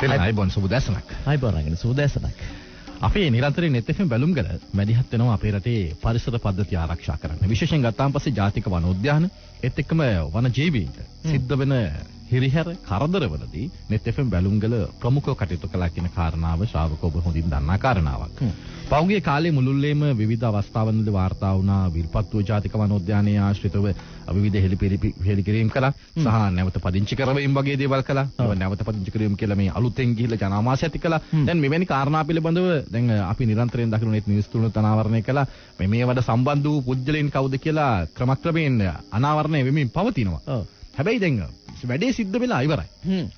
තෙල් අයිබෝන් සුබ දැසනක්. අයිබෝන් රංගන සුබ දැසනක්. අපේ නිරන්තරයෙන් net FM බැලුම්ගල මැදිහත් වෙනවා අපේ රටේ පරිසර පද්ධතිය ආරක්ෂා කරන්න. විශේෂයෙන් ගත්තාන් පස්සේ ජාතික වනෝද්‍යාන ඒත් එක්කම වන ජීවීන්ට සිද්ධ වෙන හිරිහැර කරදරවලදී net FM බැලුම්ගල ප්‍රමුඛව කටයුතු කළා කියන කාරණාව ශ්‍රාවක ඔබ හොඳින් දන්නා කාරණාවක්. පෞගේ කාලේ මුළුල්ලේම විවිධ අවස්ථාවන්වලදී වාර්තා වුණා විල්පත්තුව ජාතික වනෝද්‍යානයේ ආශ්‍රිතව විවිධ හෙළිපෙළි කිරීම් කළා සහ නැවත පදිංචි කරවීම වගේ දේවල් කළා. නැවත පදිංචි කිරීම කියලා මේ අලුතෙන් ගිහිල්ලා ජනමාසය ඇති කළා. දැන් මෙවැනි කාරණා පිළිබඳව දැන් අපි නිරන්තරයෙන් දකින net news තුන අනාවරණය කළා. මේ මේවට සම්බන්ධ වූ පුද්ගලයන් කවුද කියලා ක්‍රමක්‍රමයෙන් අනාවරණය වෙමින් පවතිනවා. හැබැයි දැන් වැඩේ සිද්ධ වෙලා ඉවරයි.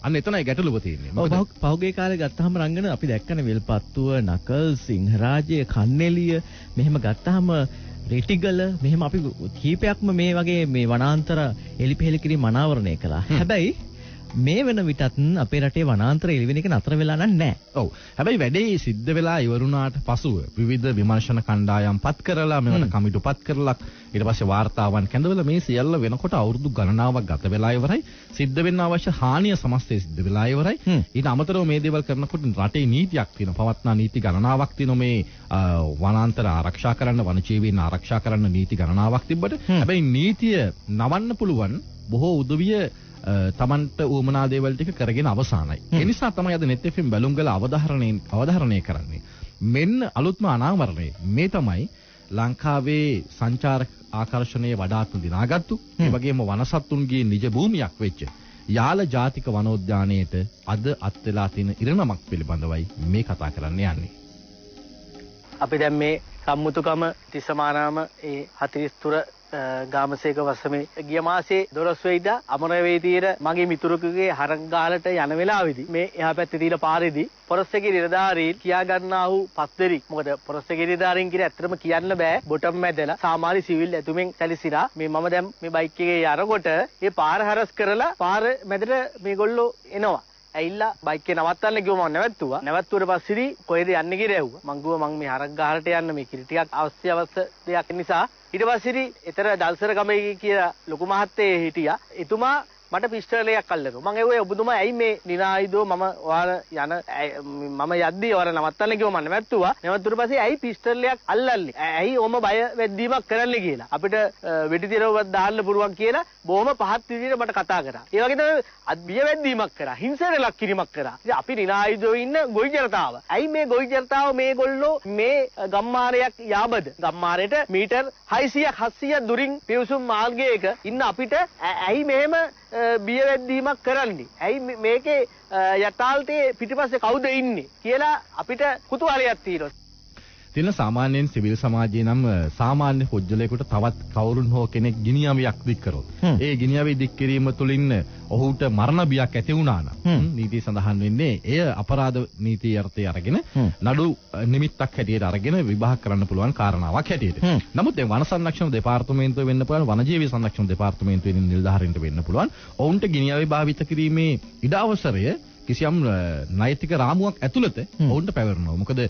අන්න එතනයි ගැටලුව තියෙන්නේ. පහුගිය කාලේ ගත්තාම රංගන අපි දැක්කනේ වෙල්පත්තුව, නකල්, සිංහරාජය, කන්නේලිය මෙහෙම ගත්තාම රිටිගල මෙහෙම අපි කීපයක්ම මේ වගේ මේ වනාන්තර එලිපෙහෙලි කිරීම අනාවරණය කළා. හැබැයි මේ වෙන විටත් අපේ රටේ වනාන්තර එළිවෙන එක නතර වෙලා නැහැ. ඔව්. හැබැයි වැඩේ සිද්ධ වෙලා ඉවරුණාට පසුව විවිධ විමර්ශන කණ්ඩායම් පත් කරලා මෙවන කමිටු පත් කරලා ඊට පස්සේ වාර්තාවන් කැඳවලා මේ සියල්ල වෙනකොට අවුරුදු ගණනාවක් ගත වෙලා ඉවරයි. සිද්ධ වෙන්න අවශ්‍ය හානිය සමස්තය සිද්ධ වෙලා ඉවරයි. ඊට අමතරව මේ දේවල් කරනකොට රටේ නීතියක් තියෙනවා. පවත්නා නීති ගණනාවක් තියෙනවා මේ වනාන්තර ආරක්ෂා කරන්න වනජීවීන් ආරක්ෂා කරන්න නීති ගණනාවක් තිබ්බට හැබැයි නීතිය නවන්න පුළුවන් බොහෝ උදවිය තමන්ට ඌමනා දේවල් ටික කරගෙන අවසానයි. ඒ නිසා තමයි අද net fm බැලුම්ගල අවධාරණයෙන් අවධාරණය කරන්නේ. මෙන්න අලුත්ම අනාවරණය මේ තමයි ලංකාවේ සංචාරක ආකර්ෂණයේ වඩාත්ම දිනාගත්තු ඒ වගේම වනසත්තුන්ගේ නිජ භූමියක් වෙච්ච යාල ජාතික වනෝද්‍යානයේට අද අත් වෙලා තියෙන ඉරණමක් පිළිබඳවයි මේ කතා කරන්න යන්නේ. අපි දැන් මේ සම්මුතුකම තිස්සමානාම ඒ 43 ගාමසේක වසමේ ගිය මාසේ 12 වෙනිදා අමරවේදියේ මගේ මිතුරෙකුගේ හරංගාලට යන වෙලාවේදී මේ එහා පැත්තේ තියෙන පාරේදී පොරස්සගේ නිලධාරීන් කියා ගන්නා වූ පත්තරි මොකද පොරස්සගේ නිලධාරීන් කියන ඇත්තටම කියන්න බෑ බොටම් මැදලා සාමාන්‍ය සිවිල් ඇතුමෙන් සැලසිලා මේ මම දැන් මේ බයික් එකේ යනකොට මේ පාර හරස් කරලා පාර මැදට මේගොල්ලෝ එනවා ඇවිල්ලා බයික් එක නවත්තන්න කිව්ව මම නැවැත්තුවා. නැවැත්තුවට පස්සේදී කොහෙද යන්නේ කියලා ඇහුවා. මං කිව්වා මං මේ හරක් ගහලට යන්න මේ කිරි ටිකක් අවශ්‍ය අවශ්‍ය දෙයක් නිසා ඊට පස්සේදී එතර දල්සර ගමේ කියලා ලොකු මහත්තයෙ හිටියා. එතුමා මට පිස්ටලයක් අල්ලනවා. මම ඒවයි ඔබතුමා ඇයි මේ නිරායුධව මම ඔයාලා යන මම යද්දී ඔයාලා නවත්තන්න කිව්ව මම නැවැත්තුවා. නැවැත්තුවට පස්සේ ඇයි පිස්ටලයක් අල්ලන්නේ? ඇයි ඔම බය වෙද්දීමක් කරන්නේ කියලා. අපිට වෙඩි තිරවුවක් දාන්න පුළුවන් කියලා බොහොම පහත් විදිහට මට කතා කරා. ඒ වගේ තමයි බිය වෙද්දීමක් කරා. හිංසනයට ලක් කිරීමක් කරා. ඉතින් අපි නිරායුධව ඉන්න ගොවි ජනතාව. ඇයි මේ ගොවි ජනතාව මේගොල්ලෝ මේ ගම්මාරයක් යාබද? ගම්මාරයට මීටර් 600ක් 700ක් දුරින් පිවිසුම් මාර්ගයක ඉන්න අපිට ඇයි මෙහෙම බියවැද්දීමක් කරන්නේ. ඇයි මේකේ යථාර්ථයේ පිටිපස්සේ කවුද ඉන්නේ කියලා අපිට කුතුහලයක් තියෙනවා. තියෙන සාමාන්‍යයෙන් සිවිල් සමාජයේ නම් සාමාන්‍ය පුජ්‍යලයකට තවත් කවුරුන් හෝ කෙනෙක් ගිනියමියක් දික් කරොත්. ඒ ගිනියමේ දික් කිරීම තුළින් ඔහුට මරණ බියක් ඇති වුණා නම්. නීතිය සඳහන් වෙන්නේ එය අපරාධ නීතිය යර්ථය අරගෙන නඩු නිමිත්තක් හැටියට අරගෙන විභාග කරන්න පුළුවන් කාරණාවක් හැටියට. නමුත් දැන් වන සංරක්ෂණ දෙපාර්තමේන්තුව වෙන්න පුළුවන් වනජීවී සංරක්ෂණ දෙපාර්තමේන්තුවෙන් නිලධාරීන්ට වෙන්න පුළුවන්. ඔවුන්ට ගිනියමේ භාවිත කිරීමේ ඉඩ අවසරය කිසියම් නෛතික රාමුවක් ඇතුළත ඔවුන්ට පැවරෙනවා. මොකද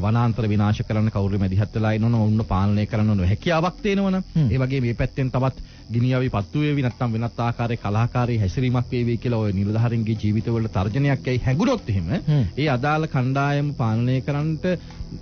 වනාන්තර විනාශ කරන්න කවුරු මැදිහත් වෙලා ඉන්නවනම් ඔවුන්ව පාලනය කරන්න ඕන හැකියාවක් තියෙනවනම් ඒ වගේ මේ පැත්තෙන් තවත් ගිනියවි පත්තු වේවි නැත්නම් වෙනත් ආකාරයේ කලහකාරී හැසිරීමක් වේවි කියලා ඔය නිලධාරීන්ගේ ජීවිතවල තර්ජනයක් ඇයි හැඟුණොත් එහෙම ඒ අදාළ කණ්ඩායම පාලනය කරන්නට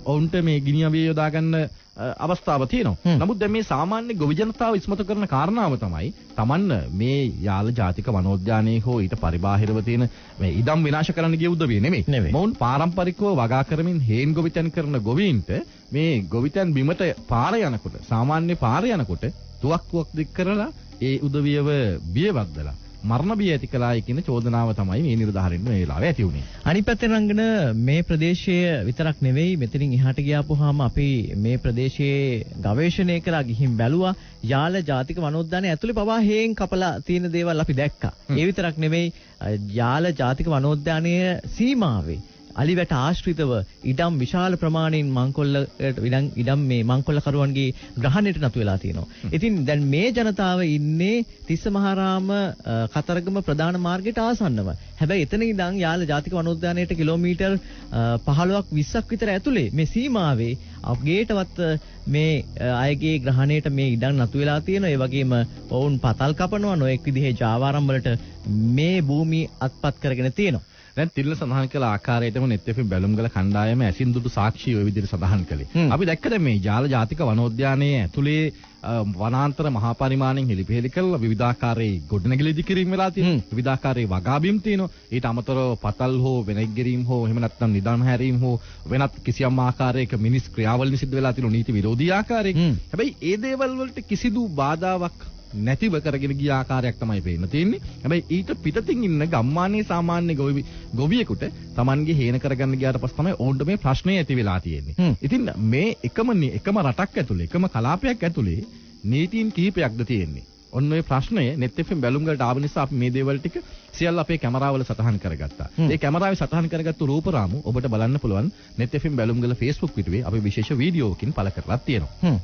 ඔවුන්ට මේ ගිනියවිය යොදා ගන්න අවස්ථාව තියෙනවා. නමුත් දැන් මේ සාමාන්‍ය ගොවි ජනතාව ඉස්මතු කරන කාරණාව තමයි Taman මේ යාල ජාතික වනෝද්‍යානයේ හෝ ඊට පරිබාහිරව තියෙන මේ ඉඩම් විනාශ කරන්න ගිය උදවිය නෙමෙයි. මොවුන් පාරම්පරිකව වගා කරමින් හේන් ගොවිතැන් කරන ගොවීන්ට මේ ගොවිතැන් බිමට පාර යනකොට සාමාන්‍ය පාර යනකොට තුවක්කුවක් දික් කරලා ඒ උදවියව බියවද්දලා මරණ බිය ඇති කළායි කියන චෝදනාව තමයි මේ නිර්ධාරයෙන් මේ වෙලාවේ ඇති වුනේ. අනිත් පැත්තෙන් රංගන මේ ප්‍රදේශය විතරක් නෙවෙයි මෙතනින් එහාට ගියාපුවාම අපි මේ ප්‍රදේශයේ ගවේෂණය කරලා ගිහින් බැලුවා යාල ජාතික වනෝද්‍යානය ඇතුලේ පවා හේන් කපලා තියෙන දේවල් අපි දැක්කා. ඒ විතරක් නෙවෙයි යාල ජාතික වනෝද්‍යානයේ සීමාවේ අලිවැට ආශ්‍රිතව ඉඩම් විශාල ප්‍රමාණයෙන් මංකොල්ලට ඉඩම් මේ මංකොල්ල කරුවන්ගේ ග්‍රහණයට නතු වෙලා තියෙනවා. ඉතින් දැන් මේ ජනතාව ඉන්නේ තිස්ස මහරාම කතරගම ප්‍රධාන මාර්ගයට ආසන්නව. හැබැයි එතන ඉඳන් යාල ජාතික වනෝද්‍යානයට කිලෝමීටර් 15ක් 20ක් විතර ඇතුලේ මේ සීමාවේ අපගේටවත් මේ අයගේ ග්‍රහණයට මේ ඉඩම් නතු වෙලා තියෙනවා. ඒ වගේම ඔවුන් පතල් කපනවා නොඑක් විදිහේ ජාවාරම් වලට මේ භූමිය අත්පත් කරගෙන තියෙනවා. දැන් තිල්න සඳහන් කළ ආකාරයටම FM බැලුම්ගල කණ්ඩායම ඇසින් දුටු සාක්ෂි ඔය විදිහට සඳහන් කළේ. අපි දැක්කද මේ ජාල ජාතික වනෝද්‍යානයේ ඇතුලේ වනාන්තර මහා පරිමාණයෙන් හෙලිපෙහෙලි කරලා විවිධාකාරයේ ගොඩනැගිලි ඉදිකිරීම වෙලා තියෙනවා. විවිධාකාරයේ වගාබිම් තියෙනවා. ඊට අමතරව පතල් හෝ වෙනෙක් ගෙරීම් හෝ එහෙම නැත්නම් නිදන් හැරීම් හෝ වෙනත් කිසියම් ආකාරයක මිනිස් ක්‍රියාවලින් සිද්ධ වෙලා තියෙන නීති විරෝධී ආකාරයක. හ්ම්. හැබැයි ඒ දේවල් වලට කිසිදු බාධාවක් නැතිව කරගෙන ගිය ආකාරයක් තමයි පේන්න තියෙන්නේ. හැබැයි ඊට පිටතින් ඉන්න ගම්මානයේ සාමාන්‍ය ගොවි ගොවියෙකුට Tamanගේ හේන කරගන්න ගියාට පස්සේ තමයි ඕන්ට මේ ප්‍රශ්නේ ඇති වෙලා තියෙන්නේ. ඉතින් මේ එකම එකම රටක් ඇතුලේ එකම කලාපයක් ඇතුලේ නීතීන් කිහිපයක්ද තියෙන්නේ. ඔන්න ඔය ප්‍රශ්නය net FM බැලුම් වලට ආව නිසා අපි මේ දේවල් ටික සියල්ල අපේ කැමරාවල සටහන් කරගත්තා. ඒ කැමරාවේ සටහන් කරගත්තු රූපරාමු ඔබට බලන්න පුළුවන් net FM බැලුම් වල Facebook පිටුවේ අපි විශේෂ වීඩියෝකින් පළ කරලා තියෙනවා. හ්ම්.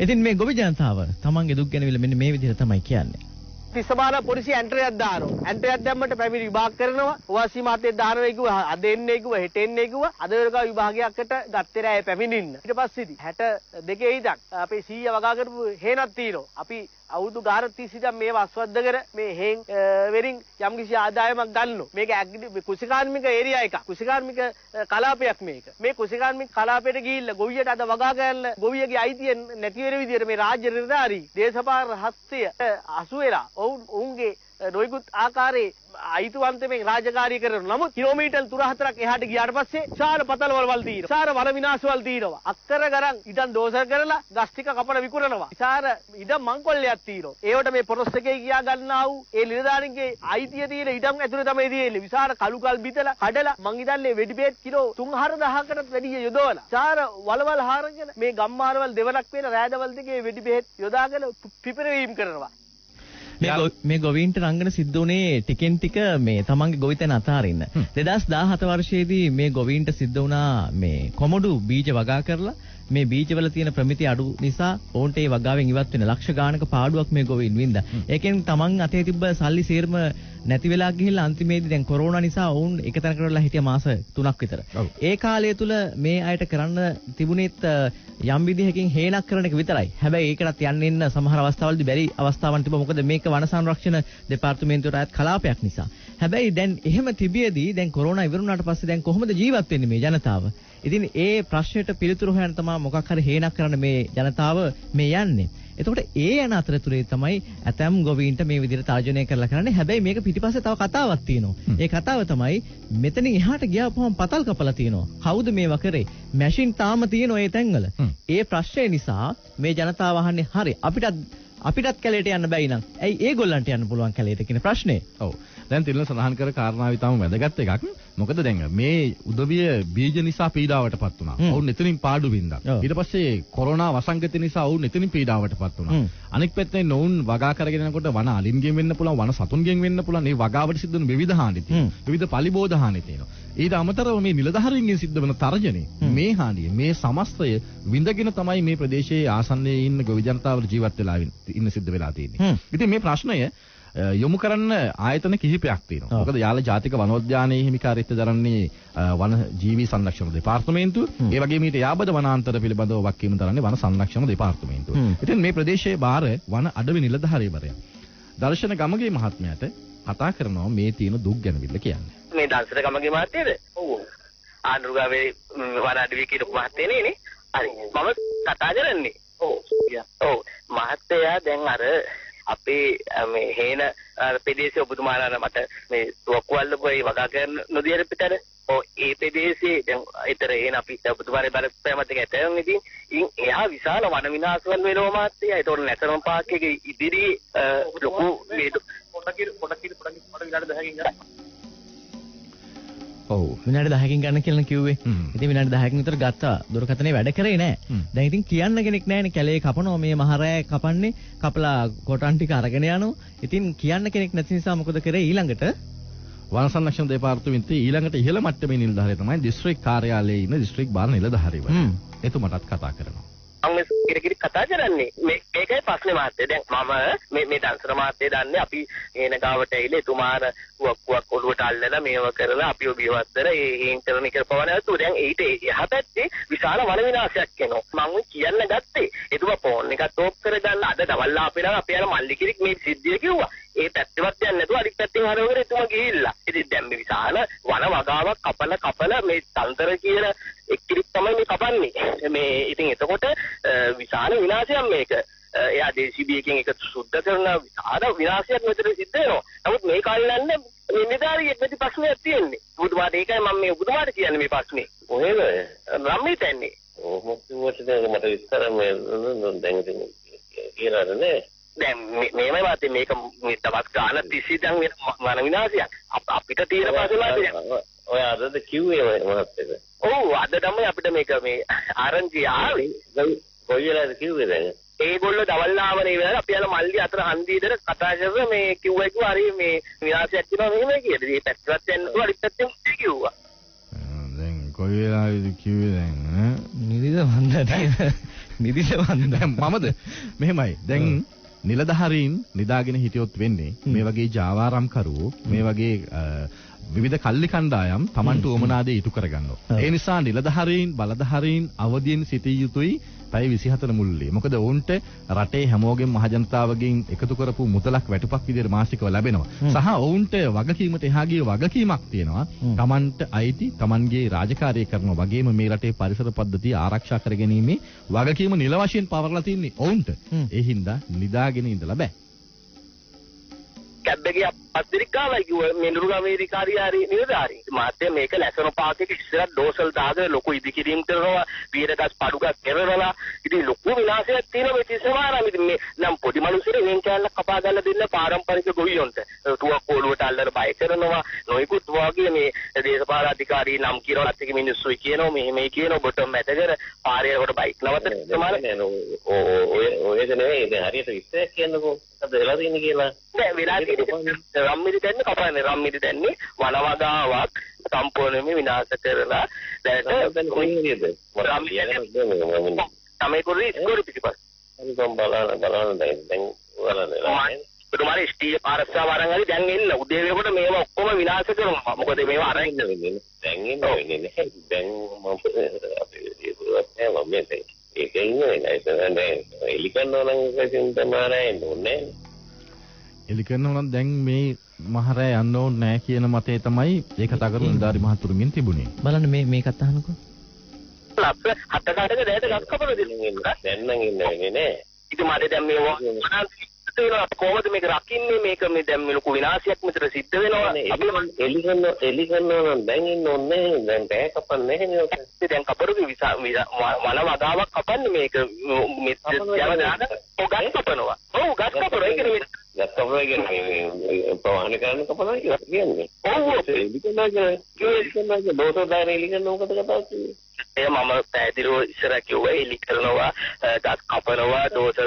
ඉතින් මේ ගොවි ජනතාව තමන්ගේ දුක් ගැන මෙන්න මේ විදිහට තමයි කියන්නේ. තිස්සමාන පොලිසිය ඇන්ට්‍රියක් දානවා. ඇන්ට්‍රියක් දැම්මට පැමිණි විභාග කරනවා. වාසී මාතේ දානවා කිව්ව අද එන්නේ කිව්ව හෙට එන්නේ කිව්ව අද වෙනකම් විභාගයකට ගත්තේ නැහැ පැමිණින්න. ඊට පස්සේ 62 ඉඳන් අපේ සීයා වගා කරපු හේනක් තියෙනවා. අපි අවුරුදු ගාන 30 ඉඳන් මේව අස්වද්දගෙන මේ හේන් අ, වෙරින් යම්කිසි ආදායමක් ගන්නවා. මේක ඇග්‍රි- කුසිකාර්මික ඒරියා එකක්. කුසිකාර්මික අ, කලාපයක් මේක. මේ කුසිකාර්මික කලාපයට ගිහිල්ලා ගොවියට අද වගා ගන්න ගොවියගේ අයිතිය නැති වෙන විදිහට මේ රාජ්‍ය නිලධාරී දේශපාලන හස්තය අ, අසු වෙලා ඔවුන් ඔවුන්ගේ අ, නොයෙකුත් ආකාරයේ අයිතිවන්තයෙන් රාජකාරී කරන නමුත් කිලෝමීටර් 3-4ක් එහාට ගියාට පස්සේ විශාල පතල වලවල් තියෙනවා. විශාල වන විනාශවල තියෙනවා. අක්කර ගණන් ඉඩම් දෝසර කරලා ගස් ටික කපලා විකුණනවා. විශාල ඉඩම් මංකොල්ලයක් තියෙනවා. ඒවට මේ පොරොස් එකේ ගියා ගන්නා වූ ඒ නිලධාරීන්ගේ අයිතිය තියෙන ඉඩම් ඇතුලේ තමයි තියෙන්නේ. විශාල කළු කල් බිතලා කඩලා මං හිතන්නේ වෙඩි බේත් කිලෝ 3-4000කටත් වැඩිය යොදවලා. විශාල වලවල් හාරගෙන මේ ගම්මාරවල් දෙවනක් වෙන රෑදවල් දෙකේ වෙඩි බෙහෙත් යොදාගෙන පිපිරවීම් කරනවා. මේ මේ ගොවීන්ට රංගන සිද්ධ වුණේ ටිකෙන් ටික මේ තමන්ගේ ගොවිතැන අතාරින්න. 2017 වර්ෂයේදී මේ ගොවීන්ට සිද්ධ වුණා මේ කොමඩු බීජ වගා කරලා මේ බීජවල තියෙන ප්‍රමිතිය අඩු නිසා ඔවුන්ට ඒ වගාවෙන් ඉවත් වෙන ලක්ෂ ගාණක පාඩුවක් මේ ගොවීන් වින්දා. ඒකෙන් තමන් අතේ තිබ්බ සල්ලි සේරම නැති වෙලා ගිහිල්ලා අන්තිමේදී දැන් කොරෝනා නිසා ඔවුන් එක තැනකට වෙලා හිටිය මාස 3ක් විතර. ඒ කාලය තුල මේ අයට කරන්න තිබුණෙත් යම් විදිහකින් හේනක් කරන එක විතරයි. හැබැයි ඒකටත් යන්න ඉන්න සමහර අවස්ථාවලදී බැරි අවස්ථාවන් තිබුණා. මොකද මේක වන සංරක්ෂණ දෙපාර්තමේන්තුවට අයත් කලාපයක් නිසා. හැබැයි දැන් එහෙම තිබියදී දැන් කොරෝනා ඉවරුණාට පස්සේ දැන් කොහොමද ජීවත් වෙන්නේ මේ ජනතාව? ඉතින් ඒ ප්‍රශ්නෙට පිළිතුරු හොයන්න තමයි මොකක් හරි හේනක් කරන්න මේ ජනතාව මේ යන්නේ. එතකොට ඒ යන අතරතුරේ තමයි ඇතම් ගොවීන්ට මේ විදිහට තර්ජනය කරලා කරන්නේ. හැබැයි මේක පිටිපස්සේ තව කතාවක් තියෙනවා. ඒ කතාව තමයි මෙතනින් එහාට ගියාපුවම පතල් කපලා තියෙනවා. කවුද මේවා කරේ? මැෂින් තාම තියෙනවා ඒ තැන්වල. ඒ ප්‍රශ්නේ නිසා මේ ජනතාව අහන්නේ හරි අපිටත් අපිටත් කැලේට යන්න බැයි නම් ඇයි ඒගොල්ලන්ට යන්න පුළුවන් කැලේට කියන ප්‍රශ්නේ. ඔව්. දැන් තිල්න සඳහන් කර කාරණාව ඉතාම වැදගත් එකක්. මොකද දැන් මේ උදවිය බීජ නිසා පීඩාවටපත් වුණා. ඔවුන් එතනින් පාඩු වින්දා. ඊට පස්සේ කොරෝනා වසංගතය නිසා ඔවුන් එතනින් පීඩාවටපත් වුණා. අනෙක් පැත්තෙන් ඔවුන් වගා කරගෙන යනකොට වන අලින්ගෙන් වෙන්න පුළුවන්, වන සතුන්ගෙන් වෙන්න පුළුවන්. මේ වගාවට සිද්ධ වෙන විවිධ හානි තියෙනවා. විවිධ පලිබෝධ හානි තියෙනවා. ඊට අමතරව මේ නිලධාරීන්ගෙන් සිද්ධ වෙන තර්ජනේ හ්ම්. මේ හානිය මේ සමස්තය විඳගෙන තමයි මේ ප්‍රදේශයේ ආසන්නයේ ඉන්න ගොවි ජනතාවට ජීවත් වෙලා ඉන්න සිද්ධ වෙලා තියෙන්නේ. ඉතින් මේ ප්‍රශ්නය යොමු කරන්න ආයතන කිහිපයක් තියෙනවා. ඔව්. මොකද යාල ජාතික වනෝද්‍යානයේ හිමිකාරීත්වය දරන්නේ වන ජීවි සංරක්ෂණ දෙපාර්තමේන්තුව. ඒ වගේම ඊට යාබද වනාන්තර පිළිබඳව වක්කීම දරන්නේ වන සංරක්ෂණ දෙපාර්තමේන්තුව. ඉතින් මේ ප්‍රදේශයේ බාර වන අඩවි නිලධාරීවරයා දර්ශන ගමගේ මහත්මයාට කතා කරනවා මේ තියෙන දුක් ගැනවිල්ල කියන්නේ. මේ දන්සර ගමගේ මහත්තයද? ඔව්. ආන්දරුගාවේ වරාඩුවේ කියන මහත්තයනේ නේ. හරි. මම කතා කරන්නේ. ඔව්. ඔව්. මහත්තයා දැන් අර අපේ අ, මේ හේන අර ප්‍රදේශයේ ඔබතුමාලා මට මේ තුවක්කුවල්ල පොයි වගා කරන නොදියර පිටර ඔව් ඒ ප්‍රදේශයේ දැන් ඊතර එන අපි ඔබතුමාගේ බර ප්‍රේමත් එක ඇතන් ඉතින් ඉන් එහා විශාල වන විනාශවල වෙනවා මාත්‍යා ඒතකොට නැතරම් පාක් එකේ ඉදිරි අ, ලොකු මේ පොඩක් පොඩක් පොඩක් පොඩක් විනාඩි 10කින් ගන්න ඔව්. විනාඩි 10කින් ගන්න කියලා කිව්වේ. ඉතින් විනාඩි 10කින් විතර ගත්තා. දුරකථනේ වැඩ කරේ නෑ. දැන් ඉතින් කියන්න කෙනෙක් නෑනේ කැලේ කපනවා මේ මහරෑ කපන්නේ කපලා කොටන් ටික අරගෙන යනවා. ඉතින් කියන්න කෙනෙක් නැති නිසා මොකද කරේ ඊළඟට වන සංරක්ෂණ දෙපාර්තමේන්තුවේ ඊළඟට ඉහළ මට්ටමේ නිලධාරියා තමයි දිස්ත්‍රික් කාර්යාලයේ ඉන්න දිස්ත්‍රික් බාර නිලධාරීවරයා. එතුමටත් කතා කරනවා. මම කිරකිරි කතා කරන්නේ. මේ මේකයි ප්‍රශ්නේ මාත්‍ය දැන් මම මේ මේ දන්සර මාත්‍ය දන්නේ අපි එන ගාවට ඇවිල්ලා එතුමාන කුවක්කුවක් ඔළුවට අල්ලලා මේව කරලා අපිව බියවත්තර ඒ හේන් කරන එක පවන නැතුව දැන් ඊට එහා පැත්තේ විශාල වන විනාශයක් එනවා. මම කියන්න ගත්තේ එතුමා ෆෝන් එකත් ඕප් කරගන්න අද දවල් ආපේලා අපේ අර මල්ලි කිරික් මේ සිද්ධිය කිව්වා. ඒ පැත්තවත් යන්නේ නැතුව අනිත් පැත්තෙන් හරවගෙන එතුමා ගිහිල්ලා. ඉතින් දැන් මේ විශාල වන වගාවක් කපල කපල මේ තන්තර කියන එක්කිරික් තමයි මේ කපන්නේ. මේ ඉතින් එතකොට විශාල විනාශයක් මේක. එයා එකෙන් ඒක සුද්ධ කරන විශාල විනාශයක් මෙතන සිද්ධ වෙනවා. නමුත් මේ කාලේ නන්නේ මේ නිදාරියෙක් නැති ප්‍රශ්නයක් තියෙන්නේ. බුදුමාට ඒකයි මම මේ බුදුමාට කියන්නේ මේ ප්‍රශ්නේ. කොහෙද? රම්මේ තැන්නේ. ඔහොම කිව්වට දැන් මට විස්තර මේ දැන් ඉතින් කියලාද නේ? දැන් මේමයි වාතේ මේක මේ තවත් ගාන 30 දැන් මන විනාශයක්. අපිට තියෙන පසුලාද ඔය අදද කිව්වේ මහත්තයා. ඔව් අද තමයි අපිට මේක මේ ආරංචි ආවේ. කොයි වෙලාවද කිව්වේ දැන්? ඒගොල්ලෝ දවල් ආවනේ වෙලාවට අපි යන මල්ලි අතර හන්දියේදර කතා කරලා මේ කිව්වා කිව්වා හරි මේ විනාශයක් වෙනවා මෙහෙම කියලා. මේ පැත්තට යන්න දුවා අනිත් පැත්තෙන් කිව්වා. දැන් කොයි වෙලාවෙද කිව්වේ දැන් නිදිද වන්දනේ නිදිද වන්ද මමද මෙහෙමයි දැන් නිලධාරීන් නිදාගෙන හිටියොත් වෙන්නේ මේ වගේ ජාවාරම්කරුවෝ මේ වගේ විවිධ කල්ලි කණ්ඩායම් Tamanට උවමනා දේ ඉටු කරගන්නවා. ඒ නිසා නිලධාරීන් බලධාරීන් අවදියෙන් සිටිය යුතුයි පැය 24 මුළුල්ලේ. මොකද ඔවුන්ට රටේ හැමෝගෙම මහජනතාවගෙන් එකතු කරපු මුදලක් වැටුපක් විදිහට මාසිකව ලැබෙනවා. සහ ඔවුන්ට වගකීමට එහා ගිය වගකීමක් තියෙනවා. Tamanට අයිති Tamanගේ රාජකාරිය කරනවා වගේම මේ රටේ පරිසර පද්ධතිය ආරක්ෂා කරගැනීමේ වගකීම නිල වශයෙන් පවරලා තින්නේ ඔවුන්ට. ඒ හින්දා නිදාගෙන ඉඳලා බෑ. කැබ්බගේ පත්තිරිකාවයි කිව්ව මේ නුරුගමේ අධිකාරියාරී නිලධාරී. මාත්‍ය මේක ලැසන පාකේක ඉස්සර ඩෝසල් දාගෙන ලොකු ඉදිකිරීම් කරනවා, වීරගස් පඩුගස් කෙරවලා. ඉතින් ලොකු විනාශයක් තියෙන මේ තිස්සමාරම් ඉතින් මේ නම් පොඩි මිනිස්සුන්ට වෙන් කෑල්ලක් කපා ගන්න දෙන්න පාරම්පරික ගොවියොන්ට. තුවක් පොළුවට අල්ලන බය කරනවා. නොයිකුත් වාගේ මේ දේශපාලන අධිකාරී නම් කියනවා නැත්නම් මිනිස්සුයි කියනවා මෙහෙම කියනවා බොටම් මැදකර පාරේ කොට බයික් නවත්තන ඔය ඔයද නෙවෙයි හරියට විස්තරයක් කියන්නකෝ. මොකද වෙලා තියෙන්නේ කියලා. නෑ වෙලා තියෙන්නේ රම්මිරි දැන්නේ කපන්නේ රම්මිරි දැන්නේ වනවගාවක් සම්පූර්ණයෙන්ම විනාශ කරලා දැනට රම්මිරි තමයි කුරි ස්කෝර් පිටිපස්ස. හරි කොම් බලන්න බලන්න දැන් දැන් බලන්න. ඔබතුමාගේ ස්ටී පාරස්සා වරන් හරි දැන් එන්න උදේ වෙනකොට මේවා ඔක්කොම විනාශ කරනවා. මොකද මේවා අරන් ඉන්න වෙන්නේ. දැන් ඉන්න වෙන්නේ නැහැ. දැන් මම අපේ ඒකවත් නෑ මම මේ ඒක ඉන්නේ නැහැ. දැන් එලි කරනවා නම් කසින් තමයි එන්නේ. එලි කරනවා නම් දැන් මේ මහරෑ යන්න ඕනේ නැහැ කියන මතය තමයි ඒ කතා කරන නිලධාරි මහතුරුමින් තිබුණේ. බලන්න මේ මේකත් අහනකො. ලක්ෂ හත කාටක දැයට ගස් කපන දෙන්නේ. දැන් නම් ඉන්න වෙන්නේ නෑ. ඉතින් මට දැන් මේ වෙනවා. කොහොමද මේක රකින්නේ? මේක මේ දැන් මේ ලොකු විනාශයක් මෙතන සිද්ධ වෙනවා. අපි එලි කරන එලි කරනවා නම් දැන් ඉන්න ඕනේ දැන් බෑ කපන්නේ නැහැ නේ දැන් කපරුගේ වන වගාවක් කපන්නේ මේක. මෙත් යවදාන ඔගස් කපනවා. ඔව් ගස් කපනවා. ඒක නෙමෙයි ගස් කපනවා කියන්නේ ප්‍රවාහන කරන කපනවා කියලා කියන්නේ. ඔව් එලි කරනවා කියන්නේ. එලි කරනවා දෝෂෝ දාන එලි කරනවා මොකද කතාව කියන්නේ? එය මම පැහැදිලිව ඉස්සර කිව්වා. එලි කරනවා ගස් කපනවා දෝෂ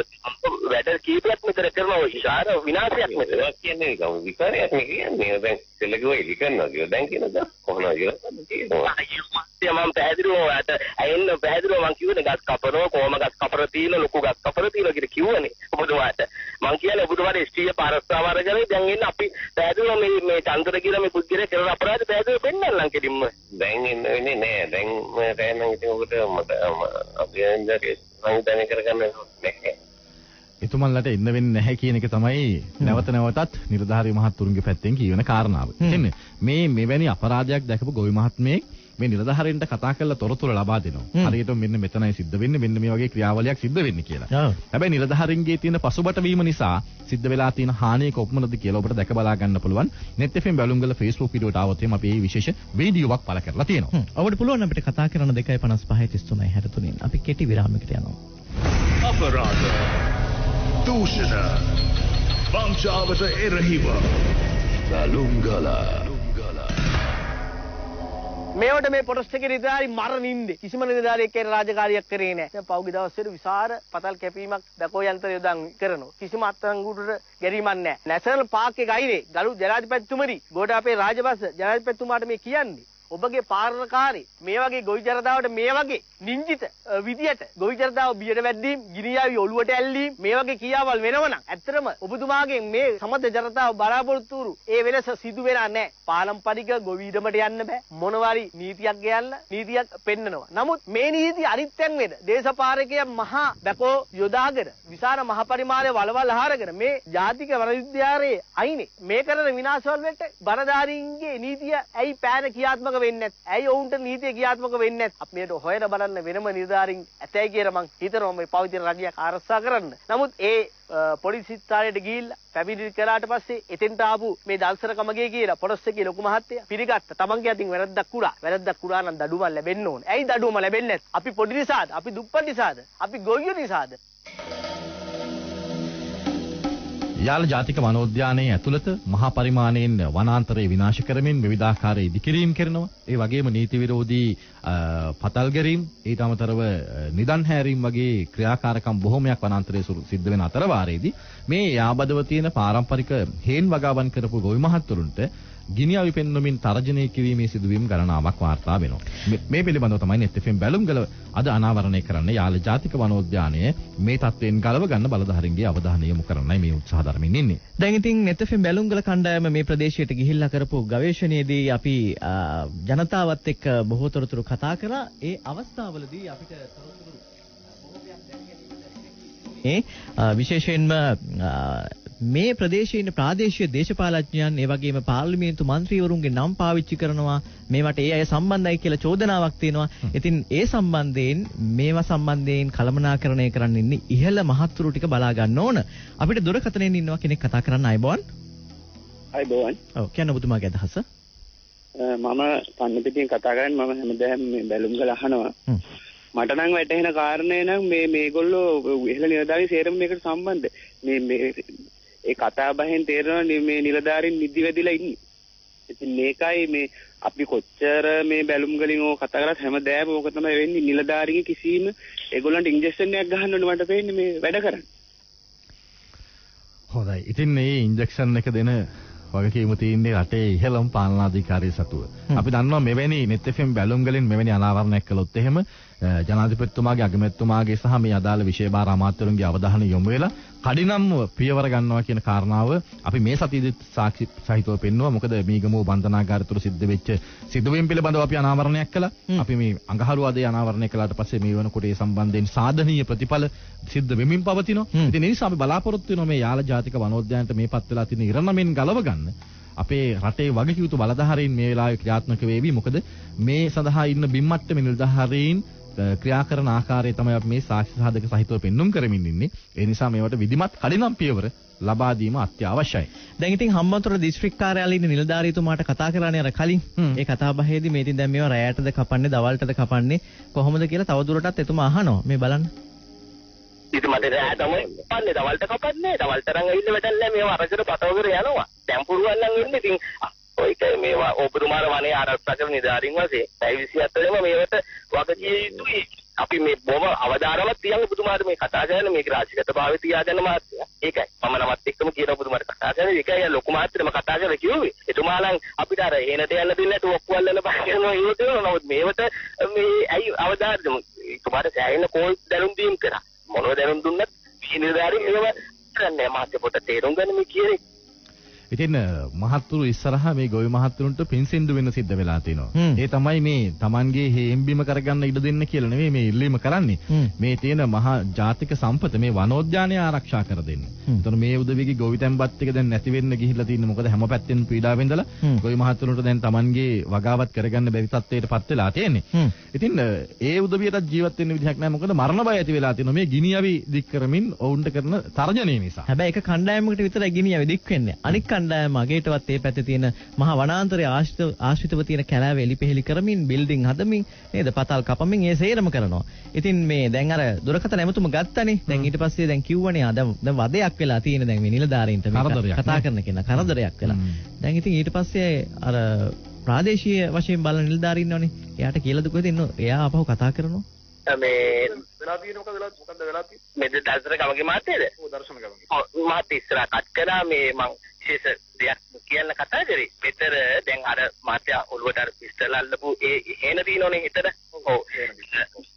වැඩ කීපයක් මෙතන කරනවා. ඉෂාර විනාශයක් මෙතන. කියන්නේ නිකම් විකාරයක් නේ කියන්නේ. දැන් සෙල්ලගෝ එලි කරනවා කියලා. දැන් කියනවා කොහොමද කියලා මම පැහැදිලිව ඔයාලට ඇයෙන්න පැහැදිලිව මම කිව්වනේ ගස් කපනවා කොහොම ගස් කපර තියෙන ලොකු ගස් කපර තියෙන කියලා කිව්වනේ. ඔබතුමාට. මම කියන්නේ ඔබතුමාට ස්ත්‍රිය පාරස්තාව අරගෙන දැන් එන්න අපි පැහැදිලිව මේ මේ චන්ද්‍ර කියලා මේ පුද්ගලයා කරන අපරාධ පැහැදිලිව පෙන්නන්නම් කෙලින්ම. දැන් ඉන්න වෙන්නේ නෑ. දැන් මම දැන් ඉතින් මට අපි අන්දගේ සංවිධානය කරගන්න නැහැ එතුමන්ලට එන්න වෙන්නේ නැහැ කියන එක තමයි නැවත නැවතත් නිලධාරී මහත්තුරුන්ගේ පැත්තෙන් කියවන කාරණාව. එන්නේ මේ මෙවැනි අපරාධයක් දැකපු ගොවි මහත්මයෙක් මේ නිලධාරීන්ට කතා කරලා තොරතුරු ලබා දෙනවා. හරියට මෙන්න මෙතනයි සිද්ධ වෙන්නේ මෙන්න මේ වගේ ක්‍රියාවලියක් සිද්ධ වෙන්නේ කියලා. හැබැයි නිලධාරීන්ගේ තියෙන පසුබට වීම නිසා සිද්ධ වෙලා තියෙන හානිය කොපමණද කියලා ඔබට දැක බලා ගන්න පුළුවන්. net fm බැලුම්ගල Facebook වීඩියෝට ආවොත් එහම අපි මේ විශේෂ වීඩියෝවක් පළ කරලා තියෙනවා. ඔබට පුළුවන් අපිට කතා කරන්න 255 33 63 අපි කෙටි විරාමයකට යනවා. අපරාධ දූෂණ වංචාවට එරහිව බැලුම්ගල මේවට මේ පොටස් එකේ නිලධාරි මරණින්ද කිසිම නිලධාරියෙක් ඒ රාජකාරියක් කරේ නැහැ. දැන් පෞගි දවස්වල විසර පතල් කැපීමක් දකෝ යන්ත්‍ර යොදන් කරනවා. කිසිම අත්අඩංගුවට ගැරීමක් නැහැ. නැෂනල් පාක් එක අයිනේ ගලු ජනාධිපතිතුමනි ගෝඨාපේ රාජපක්ෂ ජනාධිපතිතුමාට මේ කියන්නේ ඔබගේ පාලනකාරී මේ වගේ ගොවි ජනතාවට මේ වගේ නින්ජිත අ, විදියට ගොවි ජනතාව බියට වැද්දීම් ගිනියාවි ඔළුවට ඇල්ලීම් මේ වගේ කියාවල් වෙනවනම් ඇත්තටම ඔබතුමාගෙන් මේ සමත ජනතාව බලාපොරොත්තු වූ ඒ වෙනස සිදු වෙලා නැහැ. පාරම්පරික ගොවීඩමට යන්න බෑ. මොනවාරි නීතියක් ගයන්න නීතියක් පෙන්නනවා. නමුත් මේ නීති අනිත්යෙන් වෙන දේශපාලකයන් මහා බැකෝ යොදාගෙන විශාල මහ පරිමාණය වලවල් ආහාරගෙන මේ ජාතික වනවිද්‍යාලයේ අයිනේ මේ කරන විනාශවල වලට බරදාරීන්ගේ නීතිය ඇයි පෑන ක්‍රියාත්මක වෙන්නේ නැත්? ඇයි ඔවුන්ට නීතිය ක්‍රියාත්මක වෙන්නේ නැත්? අපි මේකට හොයන බලන්න වෙනම නිලධාරීන් ඇතයි කියලා මං හිතනවා මේ පවතින රජයක් ආරක්ෂා කරන්න. නමුත් ඒ අ, පොලිසි ස්ථානයට ගිහිල්ලා පැමිණිලි කළාට පස්සේ එතෙන්ට ආපු මේ දල්සර කමගේ කියලා පොලිස් එකේ ලොකු මහත්තයා පිළිගත්ත. තමන්ගේ අතින් වැරද්දක් කුරා. වැරද්දක් කුරා නම් දඩුවම ලැබෙන්න ඕනේ. ඇයි දඩුවම ලැබෙන්නේ නැත්? අපි පොඩි නිසාද? අපි දුප්පත් නිසාද? අපි ගොයියෝ නිසාද? යාල ජාතික වනෝද්‍යානයේ ඇතුළත මහා පරිමාණයෙන් වනාන්තරය විනාශ කරමින් විවිධාකාර ඉදිකිරීම් කරනවා. ඒ වගේම නීති විරෝධී අ, පතල් ගැරීම් ඊට අමතරව අ, නිදන් හැරීම් වගේ ක්‍රියාකාරකම් බොහෝමයක් වනාන්තරයේ සුරු- සිද්ධ වෙන අතර වාරයේදී මේ යාබදව තියෙන පාරම්පරික හේන් වගාවන් කරපු ගොවි මහත්තුරුන්ට ගිනි අවි පෙන්වමින් තර්ජනය කිරීමේ සිදුවීම් ගණනාවක් වාර්තා වෙනවා. මේ- මේ පිළිබඳව තමයි net FM බැලුම්ගල අද අනාවරණය කරන්න යාල ජාතික වනෝද්‍යානයේ මේ තත්ත්වයෙන් ගලව ගන්න බලධාරීන්ගේ අවධානය යොමු කරන්නයි මේ උත්සාහ දරමින් ඉන්නේ. දැන් ඉතින් නෙතෆෙන් බැලුම්ගල කණ්ඩායම මේ ප්‍රදේශයට ගිහිල්ලා කරපු ගවේෂණයේදී අපි ආ, ජනතාවත් එක්ක බොහෝ තොරතුරු කතා කරා. ඒ අවස්ථාවලදී අපිට තොරතුරු බොහෝමයක් දැනගැනීමට ඒ ආ, විශේෂයෙන්ම ආ, මේ ප්‍රදේශයේ ඉන්න ප්‍රාදේශීය දේශපාලඥයන් ඒ වගේම පාර්ලිමේන්තු මන්ත්‍රීවරුන්ගේ නම් පාවිච්චි කරනවා මේවට ඒ අය සම්බන්ධයි කියලා චෝදනාවක් තියෙනවා. ඉතින් ඒ සම්බන්ධයෙන් මේවා සම්බන්ධයෙන් කළමනාකරණය කරන්න ඉන්නේ ඉහළ මහත්තුරු ටික බලා ගන්න ඕන. අපිට දුරකථනයෙන් ඉන්නවා කෙනෙක් කතා කරන්න අයබෝන්. අයි බෝවන් ඔව් කියන්න ඔබතුමාගේ අදහස. මම පන්නපිටියෙන් කතා කරන්නේ මම හැමදාම මේ බැලුම් ගල අහනවා. මට නම් වැටහෙන කාරණේ නම් මේ මේගොල්ලෝ ඉහළ නිලධාරීන් සේරම මේකට සම්බන්ධ මේ මේ ඒ කතා බහෙන් තේරෙනවා මේ නිලධාරීන් නිදි වැදිලා ඉන්නේ ඉතින් මේකයි මේ අපි කොච්චර මේ බැලුම් ගලින් ඕක කතා කරත් හැමදාම ඕක තමයි වෙන්නේ නිලධාරීන්ගේ කිසිම ඒගොල්ලන්ට ඉන්ජෙක්ෂන් එකක් ගහන්න ඕනේ මට පේන්නේ මේ වැඩ කරන්නේ හොඳයි. ඉතින් මේ ඉන්ජෙක්ෂන් එක දෙන වගකීම තියෙන්නේ රටේ ඉහළම පාලනාධිකාරිය සතුව. අපි දන්නවා මෙවැනි net FM බැලුම් වලින් මෙවැනි අනාවරණයක් කළොත් එහෙම ජනාධිපතිතුමාගේ අගමැතිතුමාගේ සහ මේ අදාළ විශේෂ අමාත්‍යවරුන්ගේ අවධානය යොමු වෙලා කඩිනම් පියවර ගන්නවා කියන කාරණාව අපි මේ සතියේදී සාක්ෂි සහිතව පෙන්නුවා. මොකද මීගමුව බන්ධනාගාරය තුළ සිද්ධ වෙච්ච සිදුවීම් පිළිබඳව අපි අනාවරණයක් කළා. අපි මේ අඟහරු අධේ අනාවරණය කළාට පස්සේ මේ වෙනකොට ඒ සම්බන්ධයෙන් සාධනීය ප්‍රතිඵල සිද්ධ වෙමින් පවතිනවා. ඉතින් ඒ නිසා අපි බලාපොරොත්තු වෙනවා මේ යාල ජාතික වනෝද්‍යානයට මේ පත් වෙලා තියෙන ඉරණමෙන් ගලව ගන්න. අපේ රටේ වගකියුතු බලධාරීන් මේ වෙලාවේ ක්‍රියාත්මක වේවි. මොකද මේ සඳහා ඉන්න බිම්මට්ටමේ නිලධාරීන් ක්‍රියා කරන ආකාරය තමයි අපි මේ සාක්ෂි සාධක සහිතව පෙන්눔 කරමින් ඉන්නේ. ඒ නිසා මේවට විධිමත් කඩිනම් පියවර ලබා දීම අත්‍යවශ්‍යයි. දැන් ඉතින් හම්බන්තොට දිස්ත්‍රික් කාර්යාලයේ ඉන්න නිලධාරීතුමාට කතා කරානේ අර කලින්. ඒ කතා බහේදී මේ ඉතින් දැන් මේවා රැයටද කපන්නේ දවල්ටද කපන්නේ කොහොමද කියලා තවදුරටත් එතුමා අහනවා. මේ බලන්න. ඉතින් මට රෑ තමයි කපන්නේ දවල්ට කපන්නේ දවල්ට නම් ඇවිල්ලා වැඩන්නේ මේවා අරගෙන පටවගෙන යනවා දැන් පුරුවන් නම් ඉන්නේ ඉතින් ඔයිකයි මේවා ඔබතුමාර වනේ ආරක්ෂා කරන නිලධාරීන් වශයෙන් පැය 27 ම මේවට වගකිය යුතුයි. අපි මේ බොම අවදානමක් තියන් ඔබතුමාට මේ කතා කරන මේක රාජිකත භාවය තියාගන්න මාත්‍ය ඒකයි. මම නමත් එක්කම කියන ඔබතුමාට කතා කරන්නේ ඒකයි ලොකු මාත්‍රම කතා කරලා කිව්වේ. එතුමා නම් අපිට අර එනට යන්න දෙන්නේ නැතුව ඔක්කොල්ලන බහ කරනවා ඒක තියෙනවා නමුත් මේවට මේ ඇයි අවදානද එතුමාට සෑහෙන කෝල් දැනුම් දීම් කරා. මොනව දැනුම් දුන්නත් නිලධාරීන් ඒව කරන්නේ මාත්‍ය පොට තේරුම් ගන්න මේ කියන්නේ ඉතින් මහත්තුරු ඉස්සරහා මේ ගොවි මහත්තුරුන්ට පින්සින්දු වෙන්න සිද්ධ වෙලා තිනවා. ඒ තමයි මේ Tamanගේ හේම්බිම කරගන්න ඉඩ දෙන්න කියලා නෙවෙයි මේ ඉල්ලීම කරන්නේ. මේ තියෙන මහා ජාතික සම්පත මේ වනෝද්‍යානය ආරක්ෂා කර දෙන්න. එතකොට මේ උදවියගේ ගොවි තැන්පත් ටික දැන් නැති වෙන්න ගිහිල්ලා තියෙන්නේ මොකද හැම පැත්තෙන් පීඩාව වෙඳලා. ගොවි මහත්තුරුන්ට දැන් Tamanගේ වගාවත් කරගන්න බැරි තත්ත්වයකටපත් වෙලා තියෙන්නේ. ඉතින් ඒ උදවියටත් ජීවත් වෙන්න විදිහක් නැහැ මොකද මරණ බය ඇති වෙලා තියෙනවා මේ ගිනි අවි දික් කරමින් ඔවුන්ට කරන තර්ජනය නිසා. හැබැයි එක කණ්ඩායමකට විතරයි ගිනිය වෙදික් වෙන්නේ. අනික් කණ්ඩායම අගේටවත් ඒ පැත්තේ තියෙන මහ වනාන්තරයේ ආශ්‍රිත ආශ්‍රිතව තියෙන කැලෑව එලිපෙහෙලි කරමින් බිල්ඩින් හදමින් නේද පතල් කපමින් ඒ සේරම කරනවා. ඉතින් මේ දැන් අර දුරකථන ඇමතුම ගත්තනේ. දැන් ඊට පස්සේ දැන් කිව්වනේ ආ දැන් දැන් වදයක් වෙලා තියෙන දැන් මේ නිලධාරීන්ට කතා. කරන කෙනා කරදරයක් වෙලා. දැන් ඉතින් ඊට පස්සේ අර ප්‍රාදේශීය වශයෙන් බලන නිලධාරීන් ඉන්නවනේ. එයාට කියලා දුකද ඉන්නෝ. එයා අපහු කතා කරනවා. මේ වෙලා තියෙන මොකද වෙලා මොකද වෙලා තියෙන්නේ මේ දර්ශන ගමගේ මාත්‍යද ඔව් දර්ශන ගමගේ ඔව් මාත් ඉස්සරහ කට් කරා මේ මං විශේෂ දෙයක් කියන්න කතා කරේ. මෙතර දැන් අර මාත්‍යා ඔළුවට අර පිස්තල අල්ලපු ඒ හේන දිනෝනේ හිතට. ඔව්.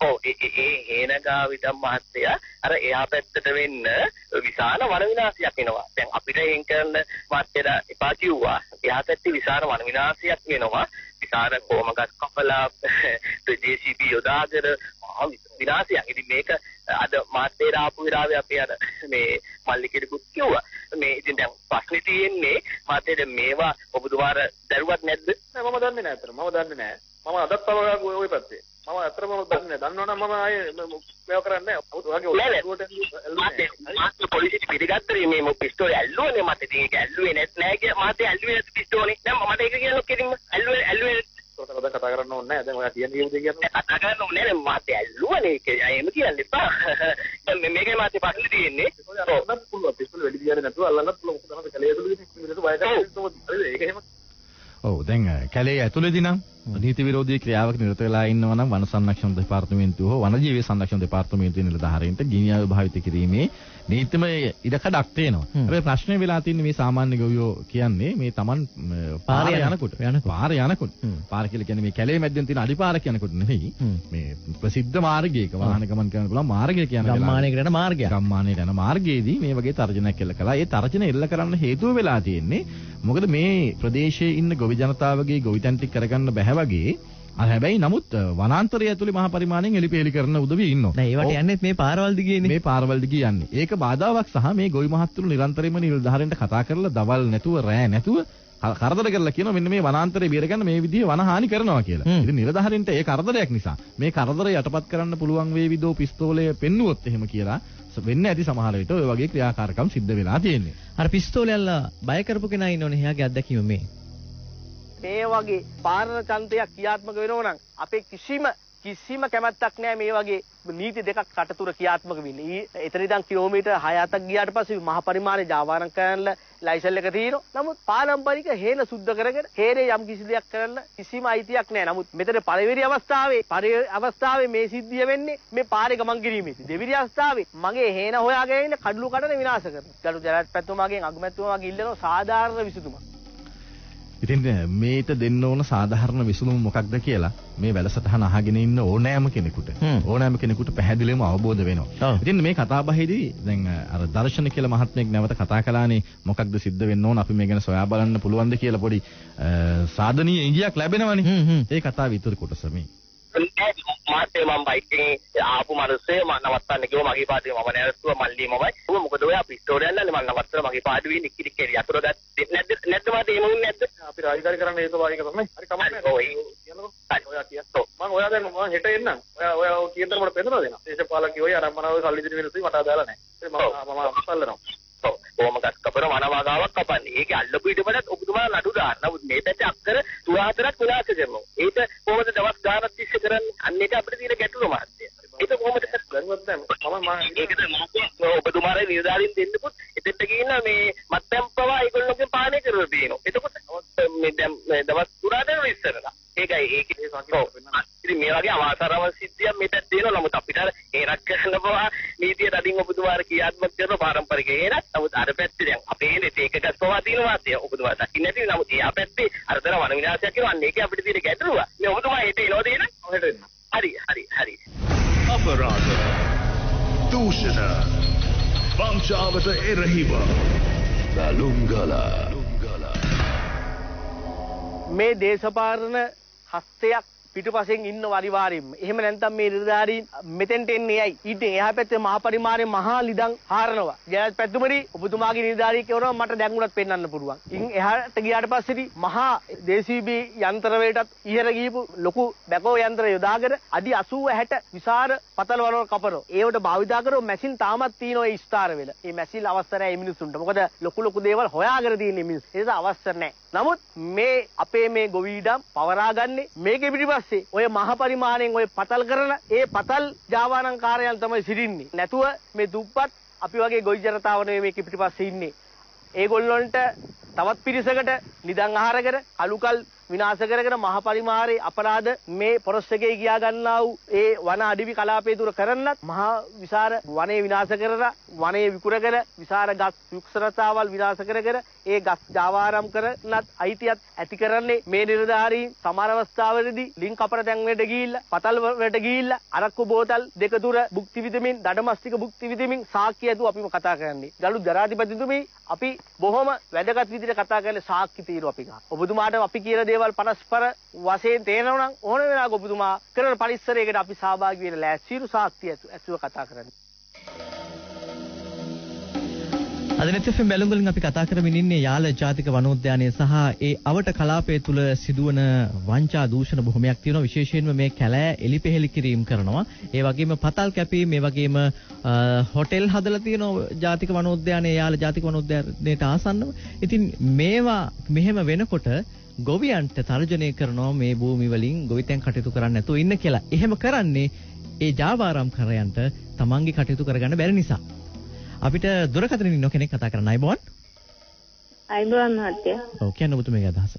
ඔව් ඒ ඒ හේන ගාවිට මහත්තයා අර එහා පැත්තට වෙන්න විශාල වන විනාශයක් වෙනවා. දැන් අපිට එන් කරන්න මාත්‍යට එපා කිව්වා. එහා පැත්තේ විශාල වන විනාශයක් වෙනවා. විශාල කොමගස් කපලා JCB යොදාගෙන මහා විනාශයක්. ඉතින් මේක අද මාත්‍යේ ආපු විරාවේ අපි අර මේ මල්ලිකෙඩකුත් කිව්වා. මේ ඉතින් දැන් ප්‍රශ්නේ තියෙන්නේ මාත්‍යට මේවා ඔබතුමාර දරුවත් නැද්ද? නෑ මම දන්නේ නෑ අතර. මම දන්නේ නෑ. මම අදත් තව ওই පැත්තේ. මම අතරම දන්නේ දන්නවනම් මම ආයේ මේව කරන්නේ නෑ. ඔයාගේ මාත්‍යේ පොලිසියට පිළිගත්තේ මේ මො පිස්තෝලේ ඇල්ලුවනේ මට ඉතින් ඒක ඇල්ලුවේ නැත් නෑ කිය මාත්‍යේ ඇල්ලුවේ නැත් පිස්තෝලේ දැන් මට ඒක කියන්න කෙලින්ම ඇල්ලුවේ ඇල්ලුවේ ඔතන කතා කරන්න ඕනේ නෑ දැන් ඔයා කියන්නේ දේ කියන්න කතා කරන්න ඕනේ නෑ මාත්‍යේ ඇල්ලුවනේ ඒක එහෙම කියන්න එපා. දැන් මේකේ මාත්‍යේ ප්‍රශ්නේ තියෙන්නේ. අල්ලන්නත් පුළුවන්. පිස්තෝල වැඩි දිගට නැතුව අල්ලන්නත් පුළුවන්. මොකද තමයි කලේ ඇතුළේ ඉන්නේ මිනිස්සු වය කරන්නේ ඒක එහෙම ඔව්. දැන් කැලේ ඇතුළේදී නම් නීති විරෝධී ක්‍රියාවක නිරත වෙලා ඉන්නවා නම් වන සංරක්ෂණ දෙපාර්තමේන්තුව හෝ වනජීවී සංරක්ෂණ දෙපාර්තමේන්තුවේ නිලධාරීන්ට ගිනි ආයු භාවිත කිරීමේ නීතිමය ඉඩකඩක් තියෙනවා. හැබැයි ප්‍රශ්නේ වෙලා තියෙන්නේ මේ සාමාන්‍ය ගොවියෝ කියන්නේ මේ Taman පාරේ යනකොට. පාරේ යනකොට. පාර කියලා කියන්නේ මේ කැලේ මැද්දෙන් තියෙන අඩිපාරක් යනකොට නෙවෙයි. මේ ප්‍රසිද්ධ මාර්ගයක වාහන ගමන් කරන්න පුළුවන් මාර්ගය කියන ගම්මානයකට යන මාර්ගයක්. ගම්මානයට යන මාර්ගයේදී මේ වගේ තර්ජනයක් එල්ල කළා. ඒ තර්ජන එල්ල කරන්න හේතුව වෙලා තියෙන්නේ මොකද මේ ප්‍රදේශයේ ඉන්න ගොවි ජනතාවගේ ගොවිතැන් ටික කරගන්න බැහැ වගේ හැබැයි නමුත් වනාන්තරය ඇතුලේ මහා පරිමාණයෙන් එලිපෙලි කරන උදවිය ඉන්නවා. නෑ ඒවට යන්නේත් මේ පාරවල් දිගේනේ. මේ පාරවල් දිගේ යන්නේ. ඒක බාධාවක් සහ මේ ගොවි මහත්තුරු නිරන්තරයෙන්ම නිලධාරීන්ට කතා කරලා දවල් නැතුව රෑ නැතුව කරදර කරලා කියනවා මෙන්න මේ වනාන්තරය බේරගන්න මේ විදිහේ වනහානි කරනවා කියලා. ඉතින් නිලධාරීන්ට ඒ කරදරයක් නිසා මේ කරදරය යටපත් කරන්න පුළුවන් වේවිදෝ පිස්තෝලය පෙන්නුවොත් එහෙම කියලා වෙන්න ඇති සමහර විට ඔය වගේ ක්‍රියාකාරකම් සිද්ධ වෙලා තියෙන්නේ. අර පිස්තෝලයල්ලා බය කරපු කෙනා ඉන්නෝනේ එයාගේ අත්දැකීම මේ. මේ වගේ පාලන තන්ත්‍රයක් ක්‍රියාත්මක වෙනවා නම් අපේ කිසිම කිසිම කැමැත්තක් නැහැ මේ වගේ නීති දෙකක් කටතුර ක්‍රියාත්මක වෙන්නේ. එතන ඉඳන් කිලෝමීටර් 6-7ක් ගියාට පස්සේ මහ පරිමාණයේ ජාවාරම් කරන්න ලයිසන් එක තියෙනවා. නමුත් පාරම්පරික හේන සුද්ධ කරගෙන හේනේ යම් කිසි දෙයක් කරන්න කිසිම අයිතියක් නැහැ. නමුත් මෙතන පළවෙනි අවස්ථාවේ පළවෙනි අවස්ථාවේ මේ සිද්ධිය වෙන්නේ මේ පාරේ ගමන් කිරීමේදී. දෙවෙනි අවස්ථාවේ මගේ හේන හොයාගෙන ඉන්න කඩලු කඩන විනාශ කරනවා. ගලු ජලත් පැතුමාගෙන් අගමැතිතුමාගෙන් ඉල්ලනවා සාධාරණ විසඳුමක්. ඉතින් මේට දෙන්න ඕන සාධාරණ විසඳුම මොකක්ද කියලා මේ වැඩසටහන අහගෙන ඉන්න ඕනෑම කෙනෙකුට ඕනෑම කෙනෙකුට පැහැදිලිවම අවබෝධ වෙනවා. ඉතින් මේ කතාබහේදී දැන් අර දර්ශන කියලා මහත්මයෙක් නැවත කතා කළානේ මොකක්ද සිද්ධ වෙන්න ඕන අපි මේ ගැන සොයා බලන්න පුළුවන්ද කියලා පොඩි සාධනීය ඉඟියක් ලැබෙනවනේ. ඒ කතාව ඉතුරු කොටස මේ. මාතේ මම බයික් එකේ ආපු මිනිස්සේ මම නවත්තන්න කිව්වා මගේ පාඩුවේ මම නැවතුවා මල්ලි මමයි. ඌ මොකද ඔයා පිස්තෝලයක් නැල්ල මම නවත්තලා මගේ පාඩුවේ නික්කිලි කෙරි අතුර ගත්තේ නැද්ද නැද්ද මාතේ එහෙම වුනේ නැද්ද? අපි රාජකාරී කරන්න හේතුව වාගේ තමයි. හරි කමන්නේ. ඔය කියනකො. ඔයා කියස්සෝ. මම ඔයා දැන් මම හෙට එන්නම්. ඔයා ඔයා කියන දේ මට පෙන්නලා දෙනවා. දේශපාලකයෝ අර අම්මනාව සල්ලි දෙන වෙනසුයි මට අදාළ නැහැ. මම මම අසල්ලනවා. ඔව්. කොහොම ගස් කපන වනවාගාවක් කපන්නේ. ඒක අල්ලපු ඊට වඩා ඔබතුමාලා නඩු දාන්න. නමුත් මේ පැත්තේ අක්කර තුන හතරක් විනාශ කරනවා. ඒක කොහොමද දවස් ගානක් තිස්සේ කරන්නේ? අන්න ඒක අපිට තියෙන ගැටලුව මහත්තයා. ඒක කොහොමද දරුවත් නැහැ. මම ඒකද මම ඔබතුමාලා නිලධාරීන් දෙන්නකොත් එතෙන්ට ගිහින් මේ මත්යම් පවා ඒගොල්ලෝගෙන් පානය කරලා තියෙනවා. එතකොට මේ දැන් දවස් තුනකට ඉස්සරලා. ඒකයි ඒකේ ඉතින් මේ වගේ අවාසරව සිද්ධියක් මෙතන තියෙනවා. නමුත් අපිට හේරක් කරන්න බවා නීතියට අදින් ඔබතුමාර ක්‍රියාත්මක කරන පාරම්පරික හේරක්. නමුත් අර පැත්තේ දැන් අපේ හේරේ ඒක ගස්පවා තියෙනවා තිය ඔබතුමාර දකින්න නැති නමුත් එයා පැත්තේ අරතර වන විනාශයක් කරනවා. අන්න ඒකේ අපිට තියෙන ගැටලුව. මේ ඔබතුමා හෙට එනවද එන? හෙට එන්න. හරි හරි හරි. අපරාධ දූෂණ වංචාවට එරහිව බැලුම්ගල මේ දේශපාලන හස්තයක් පිටුපසෙන් ඉන්න අනිවාර්යෙන්ම. එහෙම නැත්නම් මේ නිලධාරීන් මෙතෙන්ට එන්නේ ඇයි? ඊට එහා පැත්තේ මහා පරිමාණයේ මහා ලිදන් හාරනවා. ජයත් පැතුමනි ඔබතුමාගේ නිලධාරී කියනවා මට දැන් උනත් පෙන්වන්න පුළුවන්. ඉන් එහාට ගියාට පස්සේදී මහා දේශීබී යන්ත්‍ර වලටත් ඉහළ ගියපු ලොකු බැකෝ යන්ත්‍ර යොදාගෙන අඩි 80 60 විසර පතල වලව කපනවා. ඒවට භාවිතා කරව මැෂින් තාමත් තියෙනවා ඒ ස්ථාර වෙල. මේ මැෂින් අවස්ථර නැහැ මිනිස්සුන්ට. මොකද ලොකු ලොකු දේවල් හොයාගෙන තියෙන මිනිස්සු. ඒක අවස්ථර නැහැ. නමුත් මේ අපේ මේ ගොවීඩම් පවරාගන්නේ මේකේ පිටිපස්සේ ඔය මහ පරිමාණයෙන් ඔය පතල් කරන ඒ පතල් ජාවානංකාරයන් තමයි සිටින්නේ. නැතුව මේ දුප්පත් අපි වගේ ගොවි ජනතාව නෙවෙයි මේක පිටිපස්සේ ඉන්නේ. ඒගොල්ලොන්ට තවත් පිරිසකට නිදන් ආහාර කර අලුකල් විනාශ කරගෙන මහ පරිමාරේ අපරාධ මේ පොරොස් එකේ ගියා ගන්නා වූ ඒ වන අඩවි කලාපයේ දුර කරන්නත් මහා විසර වනයේ විනාශ කරලා වනයේ විකුර කර විසර ගස් වෘක්ෂරතාවල් විනාශ කර කර ඒ ගස් ජාවාරම් කරනත් අයිතියත් ඇති කරන්නේ මේ නිලධාරීන් සමහර අවස්ථාවලදී ලින් කපන තැන් වලට ගිහිල්ලා පතල් වලට ගිහිල්ලා අරක්කු බෝතල් දෙක තුර භුක්ති විඳමින් දඩමස්තික භුක්ති විඳමින් සාක්කි ඇතුව අපිම කතා කරන්නේ. ගලු ජනාධිපතිතුමී අපි බොහොම වැදගත් විදිහට කතා කරලා සාක්කි తీරු අපි ගන්න. ඔබතුමාට අපි කියන දේවල් පරස්පර වශයෙන් තේරෙනවා නම් ඕන වෙලාවක ඔබතුමා කරන පරිසරයකට අපි සහභාගී වෙලා ලෑස්තිරු සාක්කි ඇතුව කතා කරන්නේ. අද net FM බැලුම්වලින් අපි කතා කරමින් ඉන්නේ යාල ජාතික වනෝද්‍යානය සහ ඒ අවට කලාපය තුල සිදුවන වංචා දූෂණ බොහොමයක් තියෙනවා විශේෂයෙන්ම මේ කැලෑ එලිපෙහෙලි කිරීම කරනවා ඒ වගේම පතල් කැපීම ඒ වගේම හොටෙල් හදලා තියෙනවා ජාතික වනෝද්‍යානයේ යාල ජාතික වනෝද්‍යානයට ආසන්නව ඉතින් මේවා මෙහෙම වෙනකොට ගොවියන්ට තර්ජනය කරනවා මේ භූමි වලින් ගොවිතැන් කටයුතු කරන්න නැතුව ඉන්න කියලා. එහෙම කරන්නේ ඒ ජාවාරම්කරයන්ට තමන්ගේ කටයුතු කරගන්න බැරි නිසා. අපිට දුරකථනයෙන් ඉන්න කෙනෙක් කතා කරන්න අයබෝන්. අයබෝන් මහත්තයා. ඔව් කියන්න ඔබතුමීගේ අදහස.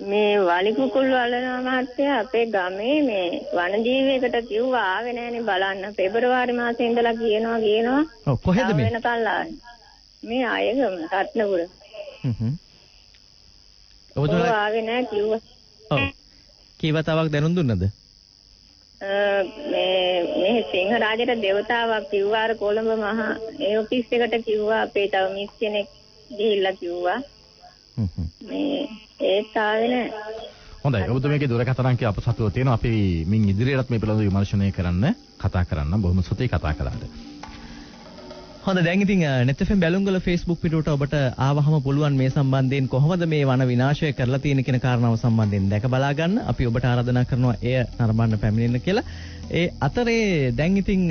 මේ වලිකුකුල් වලනා මහත්තයා අපේ ගමේ මේ වනජීවියකට කිව්වා ආවේ නෑනේ බලන්න. පෙබරවාරි මාසේ ඉඳලා කියනවා කියනවා. ඔව් කොහෙද මේ? වෙනකල් ආවේ. මේ අයගම රත්නපුර. හ්ම් හ්ම්. ඔබතුමා ආවේ නෑ කිව්වා. ඔව්. කී වතාවක් දැනුම් දුන්නද? මේ මේ සිංහරාජයට දෙවතාවක් කිව්වා කොළඹ මහා ඒ ඔෆිස් එකට කිව්වා අපේ තව මිස් කෙනෙක් ගිහිල්ලා කිව්වා. මේ ඒත් ආවේ. හොඳයි ඔබතුමීගේ දුරකථන අංකය අප සතුව තියෙනවා අපි මින් ඉදිරියටත් මේ පිළිබඳව විමර්ශනය කරන්න කතා කරන්න බොහොම ස්තුතියි කතා කළාට. හොඳ දැන් ඉතින් net fm බැලුම්ගල Facebook පිටුවට ඔබට ආවහම පුළුවන් මේ සම්බන්ධයෙන් කොහොමද මේ වන විනාශය කරලා තියෙන කියන කාරණාව සම්බන්ධයෙන් දැක බලා ගන්න. අපි ඔබට ආරාධනා කරනවා එය නරඹන්න පැමිණෙන්න කියලා. ඒ අතරේ දැන් ඉතින්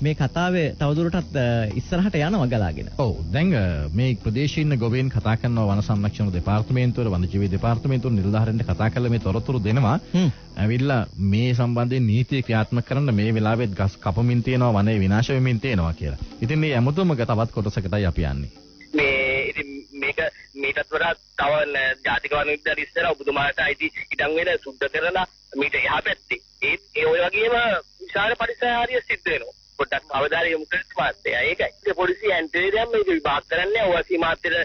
මේ කතාවේ තවදුරටත් ඉස්සරහට යනවා ගලාගෙන. ඔව් දැන් මේ ප්‍රදේශයේ ඉන්න ගොවීන් කතා කරනවා වන සංරක්ෂණ දෙපාර්තමේන්තුවේ වනජීවී දෙපාර්තමේන්තුවේ නිලධාරීන්ට කතා කරලා මේ තොරතුරු දෙනවා. ඇවිල්ලා මේ සම්බන්ධයෙන් නීතිය ක්‍රියාත්මක කරන්න මේ වෙලාවෙත් ගස් කපමින් තියෙනවා වනයේ විනාශ වෙමින් තියෙනවා කියලා. ඉතින් මේ හැමතුමක තවත් කොටසකටයි අපි යන්නේ. මේ ඉතින් මේක මීටත් වඩා තව ජාතික වන විද්‍යාල ඉස්සර ඔබතුමාට අයිති ඉඩම් වෙන සුද්ධ කරලා මීට එහා පැත්තේ ඒත් ඒ ඔය වගේම විශාල පරිසරය සිද්ධ වෙනවා. පොඩ්ඩක් අවධානය යොමු කරන්න මාත්‍යා. ඒකයි. ඒ පොලිසිය ඇන්ටේ දැම්ම මේක විභාග කරන්නේ ඔවසි මාත්‍යට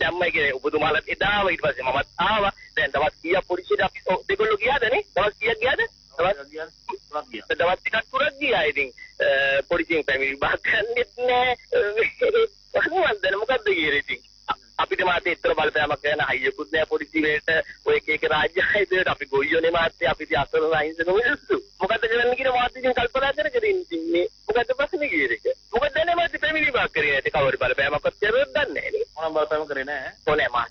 දැම්මයි කියන්නේ ඔබතුමාලත් එදාම ඊට පස්සේ මමත් ආවා. දැන් තවත් කීයක් පොලිසියට අපි දෙගොල්ලෝ ගියාදනේ? තවත් කීයක් ගියාද? දවස් ටිකක් පුරක් ගියා. ඉතින් පොලිසියෙන් පැමිණි විභාග කරන්නෙත් නෑ. මොකක්ද දැන් මොකද්ද කියන්නේ ඉතින්? අපිට මාතේ ඉතර බලපෑමක් කරන අයියකුත් නෑ පොලිසිය වලට ඔය එක එක රාජ්‍ය ආයතනවලට අපි ගොයියෝනේ මාතේ අපි ඉතින් අසරණ අහිංසක මිනිස්සු. මොකද්ද කරන්න කියන මාත් ඉතින් කල්පනා කර කර ඉන්නේ මේ මොකද්ද ප්‍රශ්නේ කියන එක. මොකද දැනේ මාත් පැමිණි විභාග කරේ නැති කවුරු බලපෑමක්වත් කරුවොත් දන්නේ නෑ නේ. මොනම බලපෑම කරේ නෑ. ඕනේ මාත්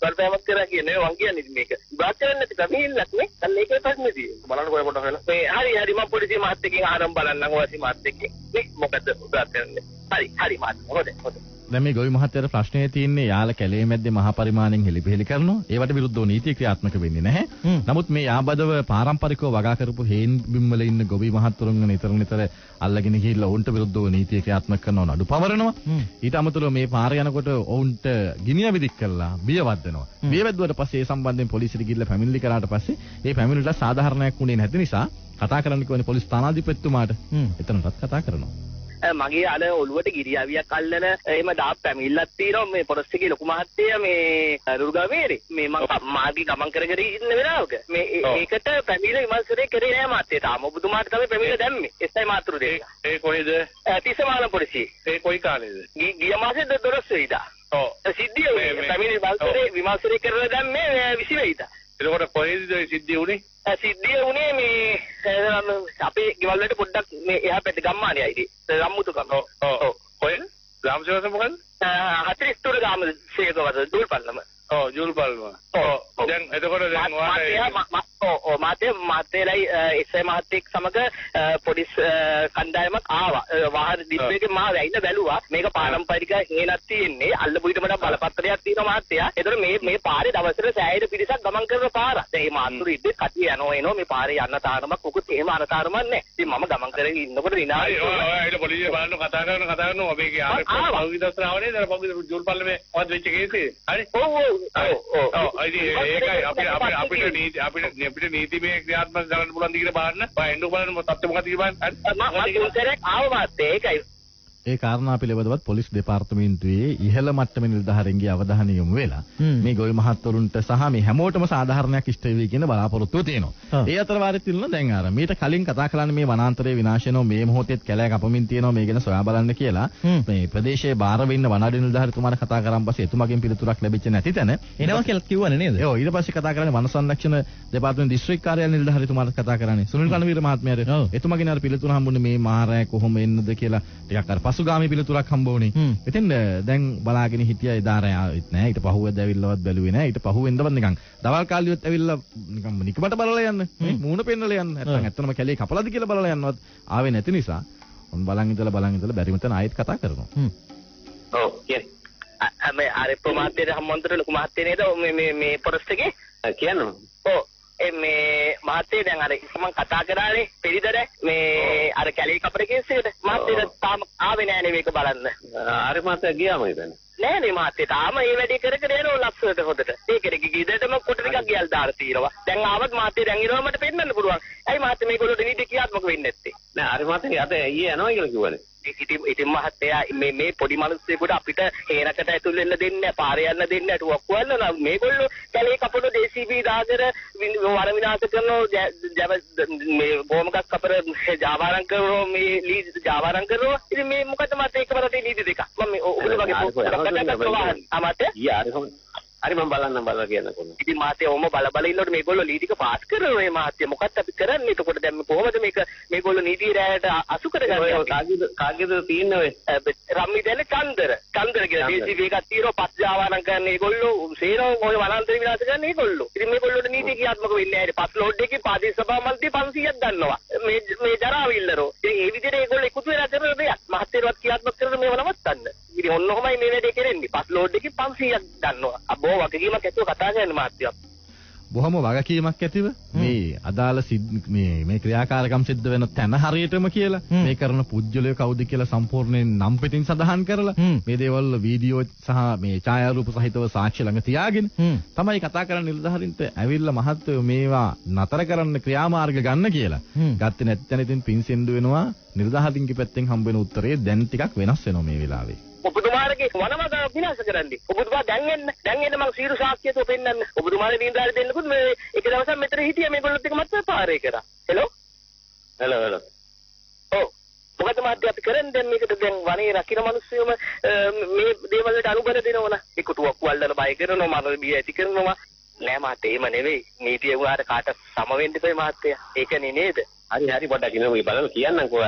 බලපෑමක් කරා කියන්නේ මං කියන්නේ මේක. විභාග කරන්න නැති පැමිණිල්ලක් නේ. අන්න ඒකේ ප්‍රශ්නේ තියෙන්නේ. බලන්න කොයි පොඩක් වෙලා. මේ හරි හරි මම පොලිසිය මාත් එක්කන් ආරම්භ බලන්නම් ඔයාසි මාත් එක්කන්. මේ මොකද්ද විභාග කරන්නේ. හරි හරි මාත් හොඳයි හොඳයි. දැන් මේ ගොවි මහත්තයාට ප්‍රශ්නේ තියෙන්නේ යාල කැලේ මැද්දේ මහා පරිමාණයෙන් හෙලිපෙහෙලි කරනවා. ඒවට විරුද්ධව නීතිය ක්‍රියාත්මක වෙන්නේ නැහැ. නමුත් මේ යාබදව පාරම්පරිකව වගා කරපු හේන් බිම්වල ඉන්න ගොවි මහත්තුරුන් නිතර නිතර අල්ලගෙන ගිහිල්ලා ඔවුන්ට විරුද්ධව නීතිය ක්‍රියාත්මක කරනවා නඩු පවරනවා. ඊට අමතරව මේ පාර යනකොට ඔවුන්ට ගිනි අවිදික් කරලා බියවද්දනවා. බියවැද්දුවට පස්සේ ඒ සම්බන්ධයෙන් පොලිසියට ගිහිල්ලා පැමිණිලි කරාට පස්සේ ඒ පැමිණිල්ල සාධාරණයක් වුණේ නැති නිසා කතා කරන්න කිව්වනේ පොලිස් ස්ථානාධිපතිතුමාට. එතනටත් කතා කරනවා. මගේ අර ඔළුවට ගිරියාවියක් අල්ලන එහෙම දාප් පැමිල්ලක් තියෙනවා මේ පොරස් එකේ ලොකු මහත්තයා මේ රුගාවේරේ මේ මම මාගේ ගමන් කර කර ඉන්න වෙලාවක. මේ ඒකට පැමිල්ල විමර්ශනය කරේ නෑ මහත්තයා තාම ඔබතුමාට තමයි පැමිල්ල දැම්මේ. එස්සයි මාතෘ දෙක ඒ කොහෙද? තිසමාන පොලිසිය. ඒ කොයි කාලේද? ගිය මාසේ 12 වෙනිදා ඔව්. සිද්ධිය පැමිණි විමර්ශනය විමර්ශනය කරලා දැම්මේ 20 වෙනිදා එතකොට කොහෙද සිද්ධිය උනේ සිද්ධිය උනේ මේ අපේ ගෙවල් වලට පොඩ්ඩක් මේ එහා පැත්තේ ගම්මානේ අයිති රම්මුතුකම. ඔව් ඔව් කොහෙද? ග්‍රාම සේවක මොකද්ද හතරිස් තුර ගාම සේවකවද දුල්පල්ලම ඔව් ජූල්පල්ලම ඔව් දැන් එතකොට දැන් ඔයාලා ඔව් මාතේ මාතේලයි එස්ఐ මහත්තයෙක් සමග පොලිස් කණ්ඩායමක් ආවා. වාහන දිබ්බේකේ මාව ඇවිල්ලා බැලුවා. මේක පාරම්පරික හේනක් තියෙන්නේ. අල්ලපුයිට මට බලපත්‍රයක් තියෙනවා මහත්තයා එතකොට මේ මේ පාරේ දවසට සෑහෙන පිරිසක් ගමන් කරන පාරක්. දැන් මේ මාතුරු ඉද්දේ කටි යනවා එනවා. මේ පාරේ යන්න තාරමක් මොකුත් එහෙම අනතාරමක් නැහැ. ඉතින් මම ගමන් කරගෙන ඉන්නකොට විනාඩි ඔය පොලිසිය බලන්න කතා කරන කතා කරනවා මේකේ ආවේ පහුගිය දවස් ආවනේ දැන් පහුගිය ජූල්පල්ලමේ මොකද වෙච්ච කේසේ හරි? ඔව් ඔව් ඔව් ඔව්. ඒකයි අපිට අපිට අපිට නීති අපිට අපිට නීතිමය ක්‍රියාත්මක කරන්න පුළුවන් ද කියලා බලන්න. එන්නු බලන්න තත්ත්වය මොකක්ද කියලා බලන්න. මම තුන්තරක් ආව මාත් ඒකයි. ඒ කාරණා පිළිබඳවත් පොලිස් දෙපාර්තමේන්තුවේ ඉහළ මට්ටමේ නිලධාරීන්ගේ අවධානය යොමු වෙලා මේ ගොවි මහත්වරුන්ට සහ මේ හැමෝටම සාධාරණයක් ඉෂ්ට වෙයි කියන බලාපොරොත්තුව තියෙනවා. ඒ අතර වාරෙත් තියෙනවා දැන් අර මීට කලින් කතා කළානේ මේ වනාන්තරයේ විනාශ වෙනවා මේ මොහොතේත් කැලෑ කපමින් තියෙනවා මේ ගැන සොයා බලන්න කියලා. මේ ප්‍රදේශයේ බාර වෙන්න වනාඩි නිලධාරීතුමාට කතා කරන් පස්සේ එතුමාගෙන් පිළිතුරක් ලැබිච්ච නැති තැන. එනවා කියලා කිව්වනේ නේද? ඔව් ඊට පස්සේ කතා කරන්නේ වන සංරක්ෂණ දෙපාර්තමේන්තු දිස්ත්‍රික් කාර්යාලය නිලධාරීතුමාට කතා කරන්නේ. සුනිල් කණවීර මහත්මයාට. එතුමාගෙන් අර පිළිතුර හම්බුනේ මේ මහරෑ කොහොම එන්නද කියලා ටිකක් අර පසුගාමී පිළිතුරක් හම්බ වුණේ. ඉතින් දැන් බලාගෙන හිටියා එදා රෑ ආවෙත් නෑ. ඊට පහුවෙන්ද ඇවිල්ලවත් බැලුවේ නෑ. ඊට පහුවෙන්දවත් නිකන් දවල් කාලියොත් ඇවිල්ලා නිකන් නිකමට බලලා යන්න. මූණ පෙන්නලා යන්න. නැත්නම් ඇත්තනම කැලේ කපලාද කියලා බලලා යන්නවත් ආවේ නැති නිසා උන් බලන් ඉඳලා බලන් ඉඳලා බැරිම තැන ආයෙත් කතා කරනවා. ඔව් කියන්නේ මේ ආරේ ප්‍රමාදයේ හම්බන්තර ලොකු මහත්තයා නේද? මේ මේ මේ පොරස්ට් එකේ? කියනවා. ඔව්. ඒ මේ මහත්තයා දැන් අර මම කතා කරානේ පිළිදර මේ අර කැලේ කපර කේසෙකට මහත්තයා තාම ආවේ නෑනේ මේක බලන්න. ආරේ මහත්තයා ගියාම ඉතින්. නෑ නේ මහත්තයා තාම මේ වැඩේ කර කර යනවා ලස්සනට හොදට. ඒකෙට ගිහිදටම කොට ටිකක් ගියල් දාලා තියෙනවා. දැන් ආවත් මහත්තයා දැන් ඉරව මට පෙන්නන්න පුළුවන්. ඇයි මහත්තයා මේගොල්ලෝ නීති ක්‍රියාත්මක වෙන්නේ නැත්තේ? නෑ ආරේ මහත්තයා අද ඊයේ යනවා කියලා කිව්වනේ. ඉතින් ඉතින් මහත්තයා මේ මේ පොඩි මිනිස්සුෙකුට අපිට හේනකට ඇතුල් වෙන්න දෙන්නේ නැහැ පාරේ යන්න දෙන්නේ නැහැ ටුවක්කු වල්ල මේගොල්ලෝ කැලේ කපන ජේසීබී දාගෙන වන විනාශ කරන මේ බොමකක් කපර ජාවාරම් කරනවා මේ ලී ජාවාරම් කරනවා ඉතින් මේ මොකද මට ඒකම රටේ නීති දෙකක් මම මේ ඔගොල්ලෝ වගේ අමත ඊ ආරේ හරි මම බලන්න බලලා කියන්න කොහොමද ඉතින් මාත්‍ය ඔහොම බල බල ඉන්නකොට මේගොල්ලෝ නීතික පාස් කරනවා මේ මාත්‍ය. මොකක්ද අපි කරන්නේ? එතකොට දැන් කොහොමද මේක මේගොල්ලෝ නීති රැයට අසු කරගන්නේ? කාගේද කාගේද තියෙන්නේ ඔය? රම්මි දැන චන්දර. චන්දර කියලා. දේශීය එකක් තියෙනවා පස් ජාවාරම් කරන ඒගොල්ලෝ සේනෝ ඔය වනාන්තර විනාශ කරන ඒගොල්ලෝ ඉතින් මේගොල්ලෝට නීති ක්‍රියාත්මක වෙන්නේ නැහැ. පස් ලෝඩ් එකේ පාදී සභා මන්ත්‍රී 500ක් ගන්නවා මේ මේ ජරාවිල්ලරෝ ඉතින් ඒ විදිහට ඒගොල්ලෝ එකතු වෙලා කරන දෙයක්. මහත්තයවත් ක්‍රියාත්මක කරන මේව නවත්තන්න ඉතින් ඔන්න ඔහමයි මේ වැඩේ කරන්නේ. පස් ලෝඩ් එකේ 500ක් ගන්නවා. අබෝ වගකීමක් ඇතුව කතා කරන මාත්‍යක් බොහොම වගකීමක් ඇතිව මේ අදාළ මේ මේ ක්‍රියාකාරකම් සිද්ධ වෙන තැන හරියටම කියලා මේ කරන පුජ්‍යලය කවුද කියලා සම්පූර්ණයෙන් නම් පිටින් සඳහන් කරලා මේ දේවල් වීඩියෝ සහ මේ ඡායාරූප සහිතව සාක්ෂි ළඟ තියාගෙන තමයි කතා කරන්න නිලධාරීන්ට ඇවිල්ලා මහත්වෝ මේවා නතර කරන්න ක්‍රියාමාර්ග ගන්න කියලා. ගත්තේ නැත්නම් ඉතින් පින් සින්දු වෙනවා. නිලධාරීන්ගේ පැත්තෙන් හම්බ වෙන උත්තරේ දැන් ටිකක් වෙනස් වෙනවා මේ වෙලාවේ. ඔබතුමාගේ වනමග විනාශ කරන්නේ. ඔබතුමා දැන් එන්න. දැන් එන්න මං සීරු සාක්ෂියතු පෙන්නන්න. ඔබතුමාගේ නින්දාරි දෙන්නකුත් මේ එක දවසක් මෙතන හිටියා මේගොල්ලොත් එක්ක මත් පාරේ කරා. හෙලෝ. Hello hello. ඔව්. මොකද මාත්‍ය අපි කරන්නේ දැන් මේකට දැන් වනේ රකින්න මිනිස්සුම මේ දේවල් වලට අනුබල දෙනවනේ. ඒකුටුවක් වල්ලන බය කරනවා මම බිය ඇති කරනවා. නෑ මාත්‍ය එහෙම නෙවෙයි. නීතිය උනාට කාට සම වෙන්න ඉපේ මාත්‍ය. ඒකනේ නේද? හරි හරි පොඩ්ඩක් ඉන්න මේ බලන්න. කියන්නම්කෝ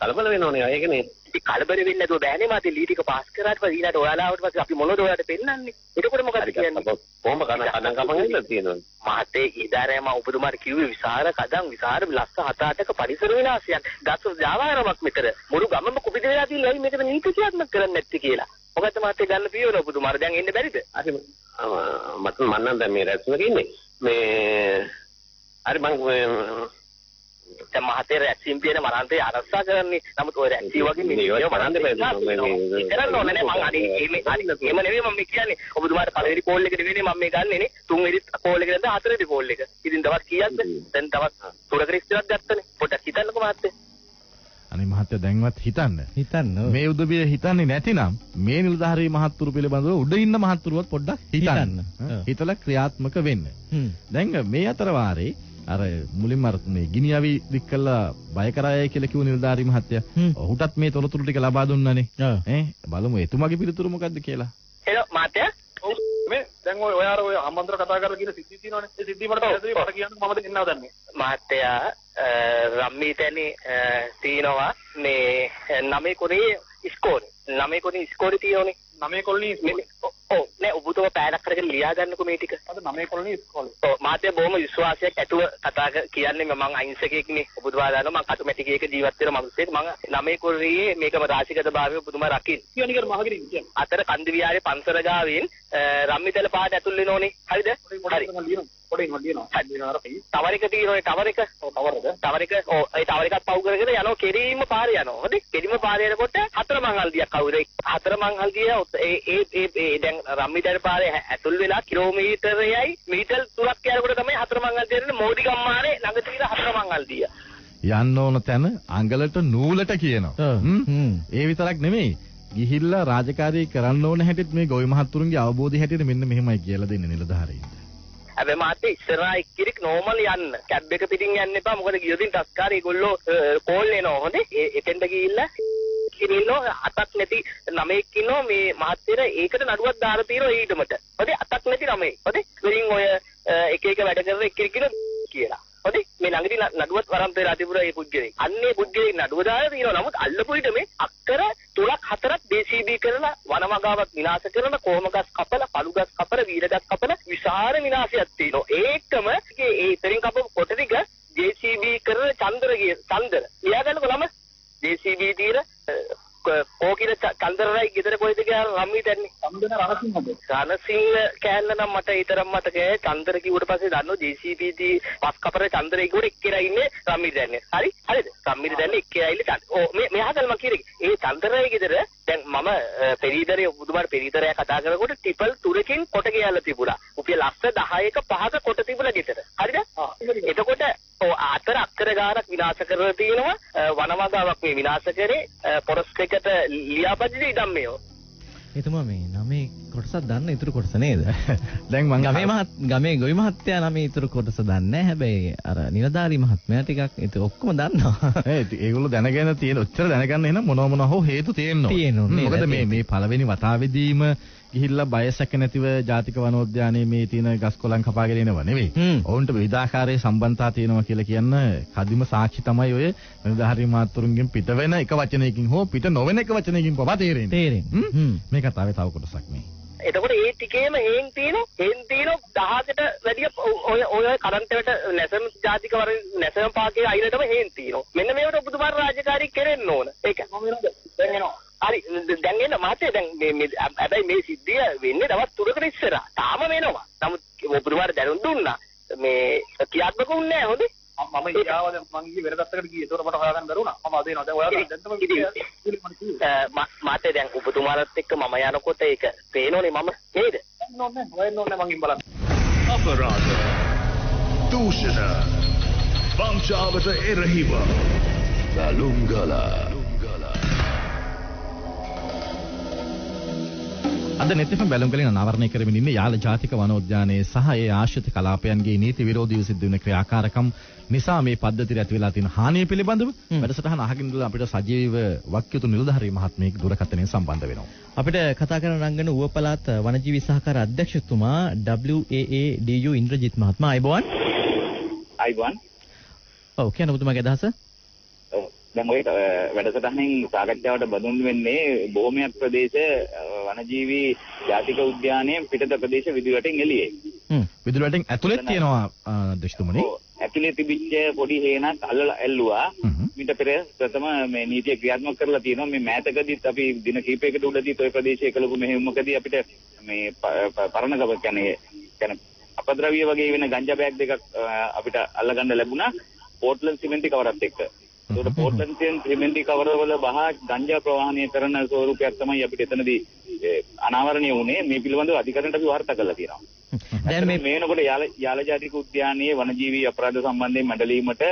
කලබල වෙනවනේ ඒකනේ ඉතින් කලබල වෙන්නේ නැතුව බෑනේ මාතේ. ලී ටික පාස් කරාට පස්සේ ඊළාට ඔයාලා ආවට පස්සේ අපි මොනවද ඔයාලට පෙන්නන්නේ? එතකොට මොකද කියන්නේ? කොහොම කරන කඩන් කපන් ඉන්න තියෙනවා මාතේ ඊදාරයම ඔබතුමාට කිව්වේ විසාර කඩන් විසාර ලස්ස හත අටක පරිසර විනාශයක්. ගස් ජාවාරමක් මෙතන. මුළු ගමම කුපිත වෙලා තියෙනවා. මේකට නීති ක්‍රියාත්මක කරන්නේ නැත්තේ කියලා? මොකද මාතේ ගන්න පියවර ඔබතුමාට දැන් එන්න බැරිද? හරි. මට මන්නම් දැන් මේ රැස්මක ඉන්නේ. මේ හරි මං දැන් මහතේ රැක්සින් පියන මරන්තේ ආරක්ෂා කරන්නේ. නමුත් ඔය රැක්සි වගේ මිනිස්සු මරන්තේ බෑ. කරන්න ඕනේ නේ මං අනේ මේ හරි එහෙම නෙවෙයි මම කියන්නේ. ඔබතුමාට පළවෙනි කෝල් එකට නෙවෙයි මම මේ ගන්නෙ නේ. තුන්වෙනි කෝල් එකට දැන් හතරවෙනි කෝල් එක. ඉතින් තවත් කීයක්ද? දැන් තවත් තුනකට ඉස්සරක් ගත්තනේ. පොඩ්ඩක් හිතන්නකෝ මහත්තයා. අනේ මහත්තයා දැන්වත් හිතන්න. හිතන්න. මේ උදවිය හිතන්නේ නැතිනම් මේ නිලධාරී මහත්තුරු පිළිබඳව උඩ ඉන්න මහත්තුරුවත් පොඩ්ඩක් හිතන්න. හිතලා ක්‍රියාත්මක වෙන්න. දැන් මේ අතර වාරේ අර මුලින්ම අර මේ ගිනියවි දික් කළා බය කරායයි කියලා කිව්ව නිලධාරී මහත්තයා. ඔහුටත් මේ තොරතුරු ටික ලබා දුන්නානේ. ඈ බලමු එතුමාගේ පිළිතුරු මොකද්ද කියලා. එළ මහත්තයා ඔව් මේ දැන් ඔය ඔය අර ඔය හම්බන්තර කතා කරලා කියන සිද්ධි තියෙනවනේ. ඒ සිද්ධි මට පැහැදිලි මට කියන්න මම දෙන්නව දන්නේ. මහත්තයා රම්මී තැනේ තියෙනවා මේ නමේ කොනේ ඉස්කෝලේ. නමේ කොනේ ඉස්කෝලේ තියෙනවනේ. නමේ කොලනි ඔව් නෑ ඔබතුම පෑලක් කරගෙන ලියා ගන්නකො මේ ටික. අද නමේ කොලනි ඉස්කෝලේ. ඔව් මාත්‍ය බොහොම විශ්වාසයක් ඇතුව කතා කියන්නේ මම අහිංසකයෙක්නේ. ඔබතුමා දන්නවා මම කටුමැටිකයක ජීවත් වෙන මිනිස්සෙක්. මම නමේ කොල්රියේ මේකම රාශිගත භාවය ඔබතුමා රකින්න. කියන්නේ කර මහගිරි කියන්නේ. අතර කන්ද විහාරේ පන්සර ගාවින් රම්මිතල පාට ඇතුල් වෙනෝනේ. හරිද? හරි. පොඩි ලියනවා. ලියනවා අර ටවර් එක තියෙනෝනේ ටවර් එක. ඔව් ටවර්ද? ටවර් එක ඔව් ඒ ටවර් එකත් පව් කරගෙන යනවා කෙරීම පාරේ යනවා. හොඳේ. කෙරීම පාරේ යනකොට හතර මංගල්දියක් අවුද? හතර මංගල්දිය ඒ ඒ ඒ දැන් රම්මිතල පාරේ ඇතුල් වෙලා කිලෝමීටරයයි මීටර් තුනක් යනකොට තමයි හතර මංගල්දිය යන්නේ මෝදි ගම්මානේ ළඟ තියෙන හතර මංගල්දිය. යන්න ඕන තැන අඟලට නූලට කියනවා. ඒ විතරක් නෙමෙයි. ගිහිල්ලා රාජකාරී කරන්න ඕන හැටිත් මේ ගොවි මහත්තුරුන්ගේ අවබෝධය හැටියට මෙන්න මෙහෙමයි කියලා දෙන්නේ නිලධාරීන්ට. හැබැයි මාත් ඉස්සරහා එක්කිරික් නෝමල් යන්න. කැබ් එක පිටින් යන්න එපා. මොකද ගියොතින් ටස්කාරේ ඒගොල්ලෝ කෝල් එනවා හොඳේ. ඒ එතෙන්ට ගිහිල්ලා ඉන්නෝ අතක් නැති ළමෙක් ඉන්නෝ මේ මහත්තයර ඒකට නඩුවක් දාලා තියෙනවා ඊටමට. හොඳේ අතක් නැති ළමයි. හොඳේ. වලින් ඔය අ, එක එක වැඩ කරන එක්කෙනෙක් ඉන්න කියලා. හොඳේ. මේ ළඟදී න- නඩුවත් වරම් පෙර අතිපුර ඒ පුද්ගලෙක්. අන්නේ පුද්ගලෙක් නඩුව දාලා තියෙනවා. නමුත් අල්ලපු ඊට මේ අක්කර තුනක් හතරක් DCB කරලා වනමගාවක් විනාශ කරන කොහමගස් කපලා පළුගස් කපලා වීරගස් කපලා විශාල විනාශයක් තියෙනවා. ඒකම ඒ ඉතින් කපපු කොට ටික JCB කරන චන්දර කිය චන්දර. ලියාගන්නකො ළම JCB తీර කෝකින චන්දරයි ගෙදර කොහෙද කියලා රම්මී දැන්නේ. සම්දන රණසිංහද? රණසිංහ කෑල්ල නම් මට ඊතරම් මතකයි. චන්දර කිව්වට පස්සේ දන්නෝ JCB දී පස් කපර චන්දරේ කිව්වට එක්කෙනා ඉන්නේ රම්මී දැන්නේ. හරි? හරිද? රම්මී දැන්නේ එක්කෙනා ඉන්නේ. ඕ මේ මෙහාටල් මම කියන්නේ. ඒ චන්දරයි ගෙදර දැන් මම පෙරීදරේ ඔබතුමාට පෙරීදරය කතා කරනකොට ටිපල් තුනකින් කොට ගියලා තිබුණා. රුපියල් ලක්ෂ 10ක පහක කොට තිබුණා ගෙදර. හරිද? එතකොට ඔව් අතර අක්කර ගානක් විනාශ කරලා තියෙනවා අ, වනමගාවක් මේ විනාශ කරේ අ, පොරස් එකට ලියාපදින ඉඩම් මේව. එතුමා මේ නමේ කොටසක් දන්න ඉතුරු කොටස නේද? දැන් මං ගමේ මහත් ගමේ ගොවි මහත්තයා නමේ ඉතුරු කොටස දන්නේ නැහැ. හැබැයි අර නිලධාරී මහත්මයා ටිකක් ඒක ඔක්කොම දන්නවා. ඒ ඒගොල්ලෝ දැනගෙන තියෙන ඔච්චර දැනගන්න එහෙනම් මොනවා මොනවා හෝ හේතු තියෙනවා. මොකද මේ මේ පළවෙනි වතාවේදීම ගිහිල්ලා බයසක නැතිව ජාතික වනෝද්‍යානයේ මේ තියෙන ගස් කොළන් කපාගෙන එනව නෙවෙයි. ඔවුන්ට විවිධාකාරයේ සම්බන්ධතා තියෙනවා කියලා කියන්න කදිම සාක්ෂි තමයි ඔය නිලධාරී මාත්තුරුන්ගෙන් පිට වෙන එක වචනයකින් හෝ පිට නොවන එක වචනයකින් පවා තේරෙන්නේ. තේරෙන්නේ. මේ කතාවේ තව කොටසක් මේ. එතකොට ඒ ටිකේම හේන් තියෙනවා හේන් තියෙනවා 10කට වැඩිය ඔය ඔය කරන්ට් නැසම ජාතික වර නැසම පාකේ අයිනටම හේන් තියෙනවා මෙන්න මේවට ඔබතුමාට රාජකාරී කරෙන්න ඕන ඒක මම වෙනද දැන් එනවා හරි දැන් එන්න මහත්තයා දැන් මේ මේ හැබැයි මේ සිද්ධිය වෙන්නේ දවස් තුනකට ඉස්සරහා. තාම වෙනවා. නමුත් ඔබතුමාට දැනුම් දුන්නා. මේ ක්‍රියාත්මක වුණේ නැහැ හොඳේ. මම ගියාව දැන් මං ගියේ වෙන පැත්තකට ගියේ. ඒතකොට මට හොයාගන්න බැරුණා. මම අද එනවා. දැන් ඔයාලා දැන් තමයි ඉතින් මාතේ දැන් ඔබතුමාලත් එක්ක මම යනකොට ඒක පේනෝනේ මම. නේද? ඕනේ හොයන්න ඕනේ මං බලන්න. අපරාධ. දූෂණ. වංචාවට එරහිව. බැලුම්ගල අද නෙතෙම බැලුම්ගලින් අනාවරණය කරමින් ඉන්නේ යාල ජාතික වනෝද්‍යානයේ සහ ඒ ආශ්‍රිත කලාපයන්ගේ නීති විරෝධීව සිද්ධ වෙන ක්‍රියාකාරකම් නිසා මේ පද්ධතියට ඇති වෙලා තියෙන හානිය පිළිබඳව වැඩසටහන අහගෙන ඉඳලා අපිට සජීවීව වක්‍යුතු නිලධාරී මහත්මයෙක් දුරකථනයෙන් සම්බන්ධ වෙනවා. අපිට කතා කරන රංගන ඌව පළාත් වනජීවි සහකාර අධ්‍යක්ෂතුමා WAADU ඉන්ද්‍රජිත් මහත්මයා අයබෝවන්. අයිබන් ඔව් කියන ඔබතුමාගේ අදහස? දැන් ඔය වැඩසටහනෙන් සාකච්ඡාවට බඳුන් වෙන්නේ බොහොමයක් ප්‍රදේශ වනජීවි ජාතික උද්‍යානයේ පිටත ප්‍රදේශ විදුලටින් එළියේ. හ්ම්. විදුලි වලින් ඇතුළෙත් තියෙනවා දෙෂ්තුමනි. ඔව්, ඇතුලේ තිබිච්ච පොඩි හේනක් අල්ලලා ඇල්ලුවා. මීට පෙර ප්‍රථම මේ නීතිය ක්‍රියාත්මක කරලා තියෙනවා. මේ මෑතකදීත් අපි දින කිහිපයකට උඩදීත් ওই ප්‍රදේශයේ කළපු මෙහෙයුමකදී අපිට මේ ප- ප- පරණ ගබ කියන්නේ කියන්නේ අපද්‍රව්‍ය වගේ වෙන ගංජා බෑග් දෙකක් අපිට අල්ලගන්න ලැබුණා. පෝර්ට්ලන්ඩ් සිමෙන්ති කවරත් එක්ක. ඒකට පෝර්ට්ලන්ඩ් සිමෙන්ති කවර වල බහා ගංජා ප්‍රවාහනය කරන ස්වරූපයක් තමයි අපිට එතනදී අනාවරණය වුණේ. මේ පිළිබඳව අධිකරණයට අපි වාර්තා කරලා තියෙනවා. දැන් මේ මේ වෙනකොට යාල යාල ජාතික උද්‍යානයේ වනජීවී අපරාධ සම්බන්ධයෙන් මැඩලීමට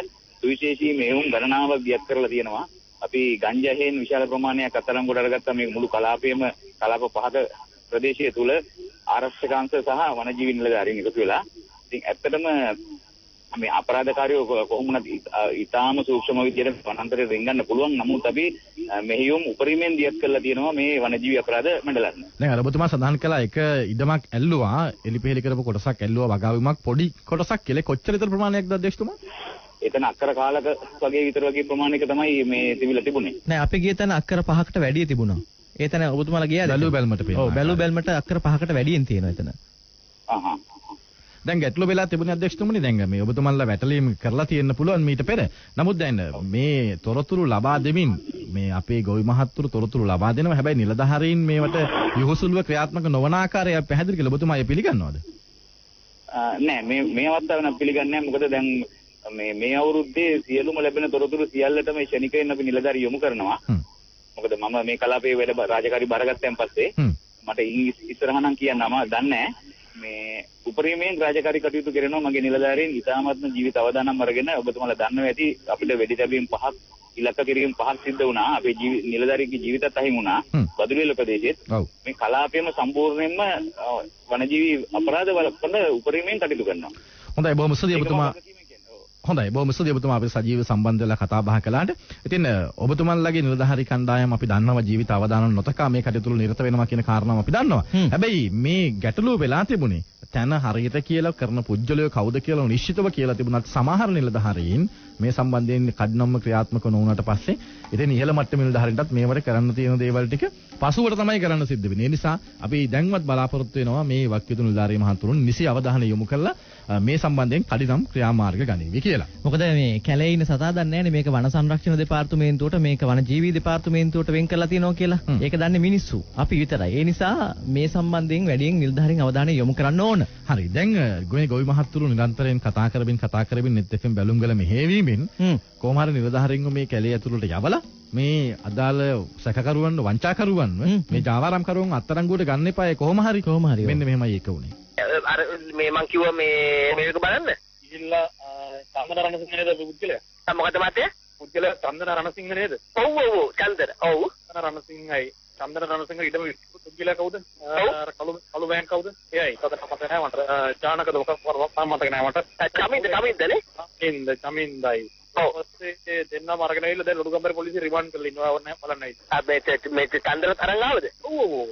සුවිශේෂී මෙහෙයුම් ගණනාවක් දියත් කරලා තියෙනවා. අපි ගංජාහෙන් විශාල ප්‍රමාණයක් අත්අඩංගුවට අරගත්තා මේ මුළු කලාපයේම කලාප පහක ප්‍රදේශය තුල ආරක්ෂකාංශ සහ වනජීවී නිලධාරීන් එකතු වෙලා ඉතින් ඇත්තටම මේ අපරාධකාරයෝ කො- කොහොම වුණත් ඉ- අ, ඉතාම සූක්ෂම විදිහට වනාන්තරේ රිංගන්න පුළුවන් නමුත් අපි මෙහෙයුම් උපරිමයෙන් දියත් කරලා තියෙනවා මේ වනජීවී අපරාධ මැඩලන්න. දැන් අර ඔබතුමා සඳහන් කළා එක ඉඩමක් ඇල්ලුවා එලිපෙහෙලි කරපු කොටසක් ඇල්ලුවා වගාවීමක් පොඩි කොටසක් කියලා කොච්චර විතර ප්‍රමාණයක්ද අධ්‍යක්ෂතුමා? එතන අක්කර කාලක වගේ විතර වගේ ප්‍රමාණයක තමයි මේ තිබිලා තිබුණේ. නෑ අපි ගිය තැන අක්කර පහකට වැඩිය තිබුණා. ඒ තැන ඔබතුමාලා ගියාද? බැලුව බැලමට පේනවා. ඔව් බැලුව බැලමට අක්කර පහකට වැඩියෙන් තියෙනවා එතන. අහහ. දැන් ගැටලු වෙලා තිබුණේ අධ්‍යක්ෂතුමනි දැන් මේ ඔබතුමන්ලා වැටලීම් කරලා තියෙන්න පුළුවන් මීට පෙර. නමුත් දැන් මේ තොරතුරු ලබා දෙමින් මේ අපේ ගොවි මහත්තුරු තොරතුරු ලබා දෙනවා. හැබැයි නිලධාරීන් මේවට යොහුසුලුව ක්‍රියාත්මක නොවන ආකාරය පැහැදිලි කියලා ඔබතුමා ඒ පිළිගන්නවද? නෑ මේ මේ අවස්ථාව නම් පිළිගන්නේ නැහැ මොකද දැන් මේ මේ අවුරුද්දේ සියලුම ලැබෙන තොරතුරු සියල්ලටම ශනිකයෙන් අපි නිලධාරි යොමු කරනවා. මොකද මම මේ කලාපයේ වැඩ රාජකාරි බාරගත්තයන් පස්සේ. මට ඉස්සරහ නම් කියන්න අමා දන්නේ නැහැ. මේ උපරිමයෙන් රාජකාරී කටයුතු කරනවා මගේ නිලධාරීන්. ඉතාමත්ම ජීවිත අවදානම් අරගෙන ඔබතුමාලා දන්නවා ඇති අපිට වෙඩි තැබීම් පහක් ඉලක්ක කිරීම පහක් සිද්ධ වුණා. අපේ ජීවි නිලධාරීගේ ජීවිතත් අහිමි වුණා. බදුලේල ප්‍රදේශයේත් ඔව්. මේ කලාපයේම සම්පූර්ණයෙන්ම වනජීවි අපරාධ වලක්වන උපරිමයෙන් කටයුතු කරනවා. හොඳයි බොහොම ස්තුතියි ඔබතුමා මම වගකීම කියන්නේ. ඔව්. හොඳයි බොහොම ස්තුතියි ඔබතුමා අපේ සජීව සම්බන්ධ වෙලා කතා බහ කළාට. ඉතින් ඔබතුමන්ලගේ නිලධාරී කණ්ඩායම අපි දන්නවා ජීවිත අවදානම් නොතකා මේ කටයුතු වල නිරත වෙනවා කියන කාරණාව අපි දන්නවා. හැබැයි මේ ගැටලුව වෙලා තිබුණේ තැන හරියට කියලා කරන පුජ්‍යලය කවුද කියලා නිශ්චිතව කියලා තිබුණත් සමහර නිලධාරීන් මේ සම්බන්ධයෙන් කඩනම්ම ක්‍රියාත්මක නොවුනට පස්සේ ඉතින් ඉහළ මට්ටමේ නිලධාරීන්ටත් මේවට කරන්න තියෙන දේවල් ටික පසුවට තමයි කරන්න සිද්ධ වෙන්නේ. ඒ නිසා අපි දැන්වත් බලාපොරොත්තු වෙනවා මේ වක්කියුතු නිලධාරී මහතුරුන් නිසි අවධානය යොමු කරලා මේ සම්බන්ධයෙන් කඩිනම් ක්‍රියාමාර්ග ගනීවි කියලා. මොකද මේ කැලේ ඉන්න සතා දන්නේ නැහැනේ මේක වන සංරක්ෂණ දෙපාර්තමේන්තුවට මේක වන ජීවි දෙපාර්තමේන්තුවට වෙන් කරලා තියෙනවා කියලා. ඒක දන්නේ මිනිස්සු. අපි විතරයි. ඒ නිසා මේ සම්බන්ධයෙන් වැඩියෙන් නිලධාරීන් අවධානය යොමු කරන්න ඕන. හරි දැන් ගොයි ගොවි මහත්තුරු නිරන්තරයෙන් කතා කරමින් කතා කරමින් net fm බැලුම්ගල මෙහෙවීමෙන් හ්ම්. කොහොම හරි නිලධාරීන්ව මේ කැලේ ඇතුළට යවලා මේ අදාළ සැකකරුවන් වංචාකරුවන්. මේ ජාවාරම්කරුවන් අත්අඩංගුවට ගන්න එපා කොහොම හරි කොහොම හරි. මෙන්න මෙහෙමයි ඒක උනේ අර මේ මං කිව්වා මේ මේක බලන්න. ගිහිල්ලා චන්දන රණසිංහ නේද පුද්ගලයා? මොකද මතය? පුද්ගලයා චන්දන රණසිංහ නේද? ඔව් ඔව් ඔව් චන්දර. ඔව්. චන්දන රණසිංහයි. චන්දන රණසිංහ ඉඩම පුද්ගලයා කවුද? අර කළු කළු වෑන් කවුද? එයයි. කවුද මතක නැහැ මට. චානකද මොකක් මතක නැහැ මට. චමින්ද චමින්දනේ? චමින්ද චමින්දයි. ඔව්. පස්සේ දෙන්නම අරගෙන ඇවිල්ලා දැන් ලොඩුගම්බර පොලිසිය රිමාන්ඩ් කරලා ඉන්නවා වරනේ බලන්නයි. ආ, මේ ච- මේ චන්දර තරංග ආවද? ඔව් ඔව්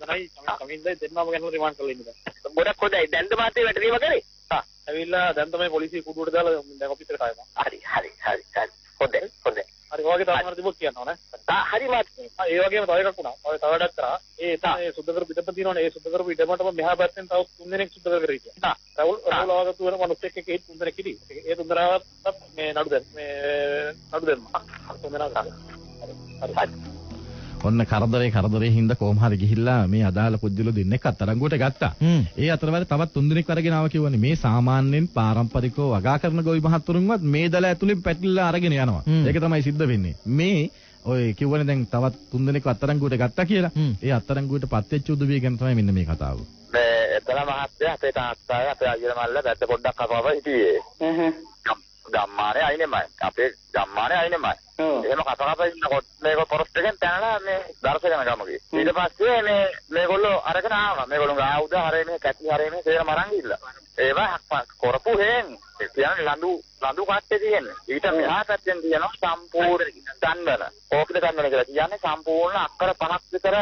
චන්දනයි චමින්දයි දෙන්නම ගෙනල්ලා රිමාන්ඩ් කරලා ඉන්නවා. ගොඩක් හොඳයි. දැන්ද මාතේ වැටදීම කරේ? ආ, ඇවිල්ලා දැන් තමයි පොලිසිය කුඩුවට දාලා දැන් ඔෆිස් එකට ආවා. හරි හරි හරි හරි. හොඳයි හොඳයි. හරි ඔයගේ තමයි තිබුත් කියනවා නේ. ආ, හරි මාතේ. ඒ වගේම තව එකක් වුණා. ඔය තව වැඩක් කරා. ඒ තමයි සුද්ධ කරපු ඉඩම තියෙනවනේ. ඒ සුද්ධ කරපු ඉඩමටම මෙහා පැත්තෙන් තව තුන් දෙනෙක් සුද්ධ කර හිටියා. ආ. රවුල් රවුල් ආගතු වෙන මනුස්සෙක් එක්ක ඒ තුන් දෙනෙක් හිටි. ඒ තුන් දෙනාවත් මේ නඩු දැන් මේ නඩු දෙන්නා. තුන් දෙනා හරි. හරි. ඔන්න කරදරේ කරදරේ හින්දා කොහොම හරි ගිහිල්ලා මේ අදාළ පුජ්‍යලෝ දෙන්නෙක් අත්අඩංගුවට ගත්තා හ්ම්. ඒ අතරවල තවත් තුන් දෙනෙක් අරගෙන ආවා කිව්වනේ මේ සාමාන්‍යයෙන් පාරම්පරිකව වගා කරන ගොවි මහත්තුරුන්වත් මේ දල ඇතුලේ පැටලිලා අරගෙන යනවා. හ්ම්. ඒක තමයි සිද්ධ වෙන්නේ. මේ ඔය කිව්වනේ දැන් තවත් තුන් දෙනෙක් අත්අඩංගුවට ගත්තා කියලා. හ්ම්. ඒ අත්අඩංගුවට පත්වෙච්ච උදවිය ගැන තමයි මෙන්න මේ කතාව. මේ එතන මහත්තයා අපේ තාත්තායි අපේ අයියලා මල්ලා දැද්ද පොඩ්ඩක් අකවව හිටියේ. ගම්මානේ අයිනෙමයි. අපේ ගම්මානේ අයිනෙමයි. එහෙම කතා කරලා ඉන්නකොට මේක පොරොස්ට් එකෙන් පැනලා මේ දර්ශකන ගමගේ. ඊට පස්සේ මේ මේගොල්ලෝ අරගෙන ආවා. මේගොල්ලෝ ආයුධ හරේ මේ කැටි හරේ මේ තේරම අරන් ගිහිල්ලා. ඒවා කරපු හේන් කියන්නේ ලඳු ලඳු කට්ටේ තියෙන්නේ. ඊට මෙහා පැත්තෙන් තියෙනවා සම්පූර්ණ දණ්ඩන. ඕකද දණ්ඩන කියලා කියන්නේ සම්පූර්ණ අක්කර 50ක් විතර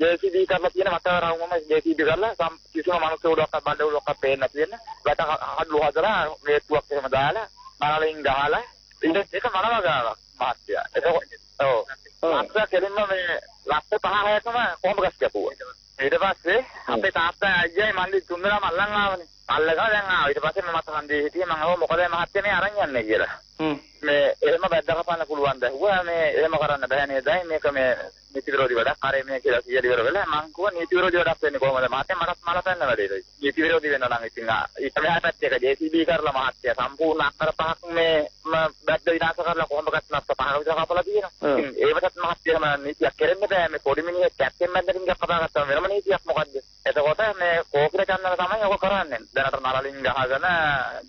JCB කරලා තියෙන වටවරවම JCB කරලා සම් කිසිම මනුස්සයෙකුට බඩවලක් පේන්නේ නැති වෙන. වැට හඩලු හදලා වේතුවක් එහෙම දාලා මනලින් ගහලා ඊට ඒක මනව ගාවක් මාත්‍යා. එතකොට ඔව්. මාත්‍යා කෙලින්ම මේ ලක්ෂ 5 6ක්ම කොහොම ගස් කැපුවා. ඊට පස්සේ අපේ තාත්තා අයියයි මල්ලි තුන්දෙනාම අල්ලන් ආවනේ. අල්ලගා දැන් ආවා. ඊට පස්සේ මම මත හන්දේ හිටියේ මම අහුව මොකද මහත්තයා මේ අරන් යන්නේ කියලා. මේ එහෙම බැද්ද කපන්න පුළුවන් ද? ඌවා මේ එහෙම කරන්න බෑ නේදයි මේක මේ නීති විරෝධී වැඩක්. අර මේ කියලා සියලු ඉවර වෙලා මං කිව්වා නීති විරෝධී වැඩක් වෙන්නේ කොහොමද? මහත්තයා මටත් මල පෙන්න වැඩේද? නීති විරෝධී වෙනවා නම් ඉතින් ඊට මෙහා පැත්තේ එක JCB කරලා මහත්තයා සම්පූර්ණ අක්කර පහක් මේ බැද්ද විනාශ කරලා කොහොම ගත්තනත් පහ විතර කපලා තියෙනවා. ඒවටත් මහත්තයාම නීතියක් කෙරෙන්න බෑ. මේ පොඩි මිනිහෙක් කැප්ටන් මැද්දකින් කපා ගත්තාම වෙනම නීතියක් මොකද්ද? එතකොට මේ කෝකිල චන්දන තමයි ඔක කරන්නේ. දැනට නරලින් ගහගෙන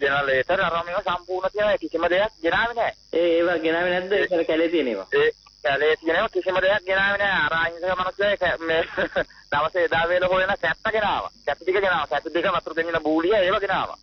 ජෙනරේටර් අරම ඒවා සම්පූර්ණ තියෙනවා. කිසිම දෙයක් ගෙනාවේ නැහැ. ඒ ඒවා ගෙනාවේ නැද්ද? ඒක කැලේ තියෙන ඒවා. ඒ කැලේ තියෙනවා කිසිම දෙයක් ගෙනාවේ නැහැ. අර අහිංසක මිනිස්සු කැ- මේ දවසේ එදා වේල හොයන කැත්ත ගෙනාවා. කැත්ත ටික ගෙනාවා. කැත්ත ටික වතුර දෙන්න බූලිය ඒව ගෙනාවා.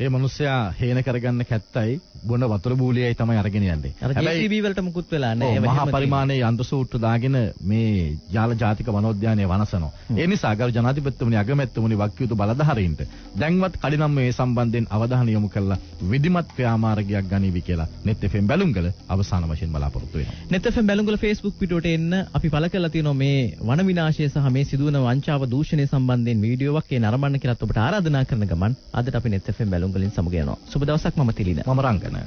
ඒ මිනිස්සයා හේන කරගන්න කැත්තයි බොන වතුර බූලියයි තමයි අරගෙන යන්නේ. JCB වලට මුකුත් වෙලා නැහැ. මහා පරිමාණයේ යන්ත්‍රසූට්‍ර දාගෙන මේ යාල ජාතික වනෝද්‍යානය වනසනවා. ඒ නිසා ගරු ජනාධිපතිතුමනි අගමැතිතුමනි වක්කියුතු බලධාරීන්ට දැන්වත් කඩිනම් මේ සම්බන්ධයෙන් අවධානය යොමු කරලා විධිමත් ක්‍රියාමාර්ගයක් ගනීවි කියලා net FM බැලුම්ගල අවසාන වශයෙන් බලාපොරොත්තු වෙනවා. net FM බැලුම්ගල Facebook පිටුවට එන්න අපි පළ කරලා තියෙනවා මේ වන විනාශය සහ මේ සිදුවන වංචාව දූෂණය සම්බන්ධයෙන් වීඩියෝවක් ඒ නරඹන්න කියලා ඔබට ආරාධනා කරන ගමන් අදට අපි net FM බැලුම්ගලින් සමුග යනවා. සුබ දවසක් මම තිලින. මම රංගන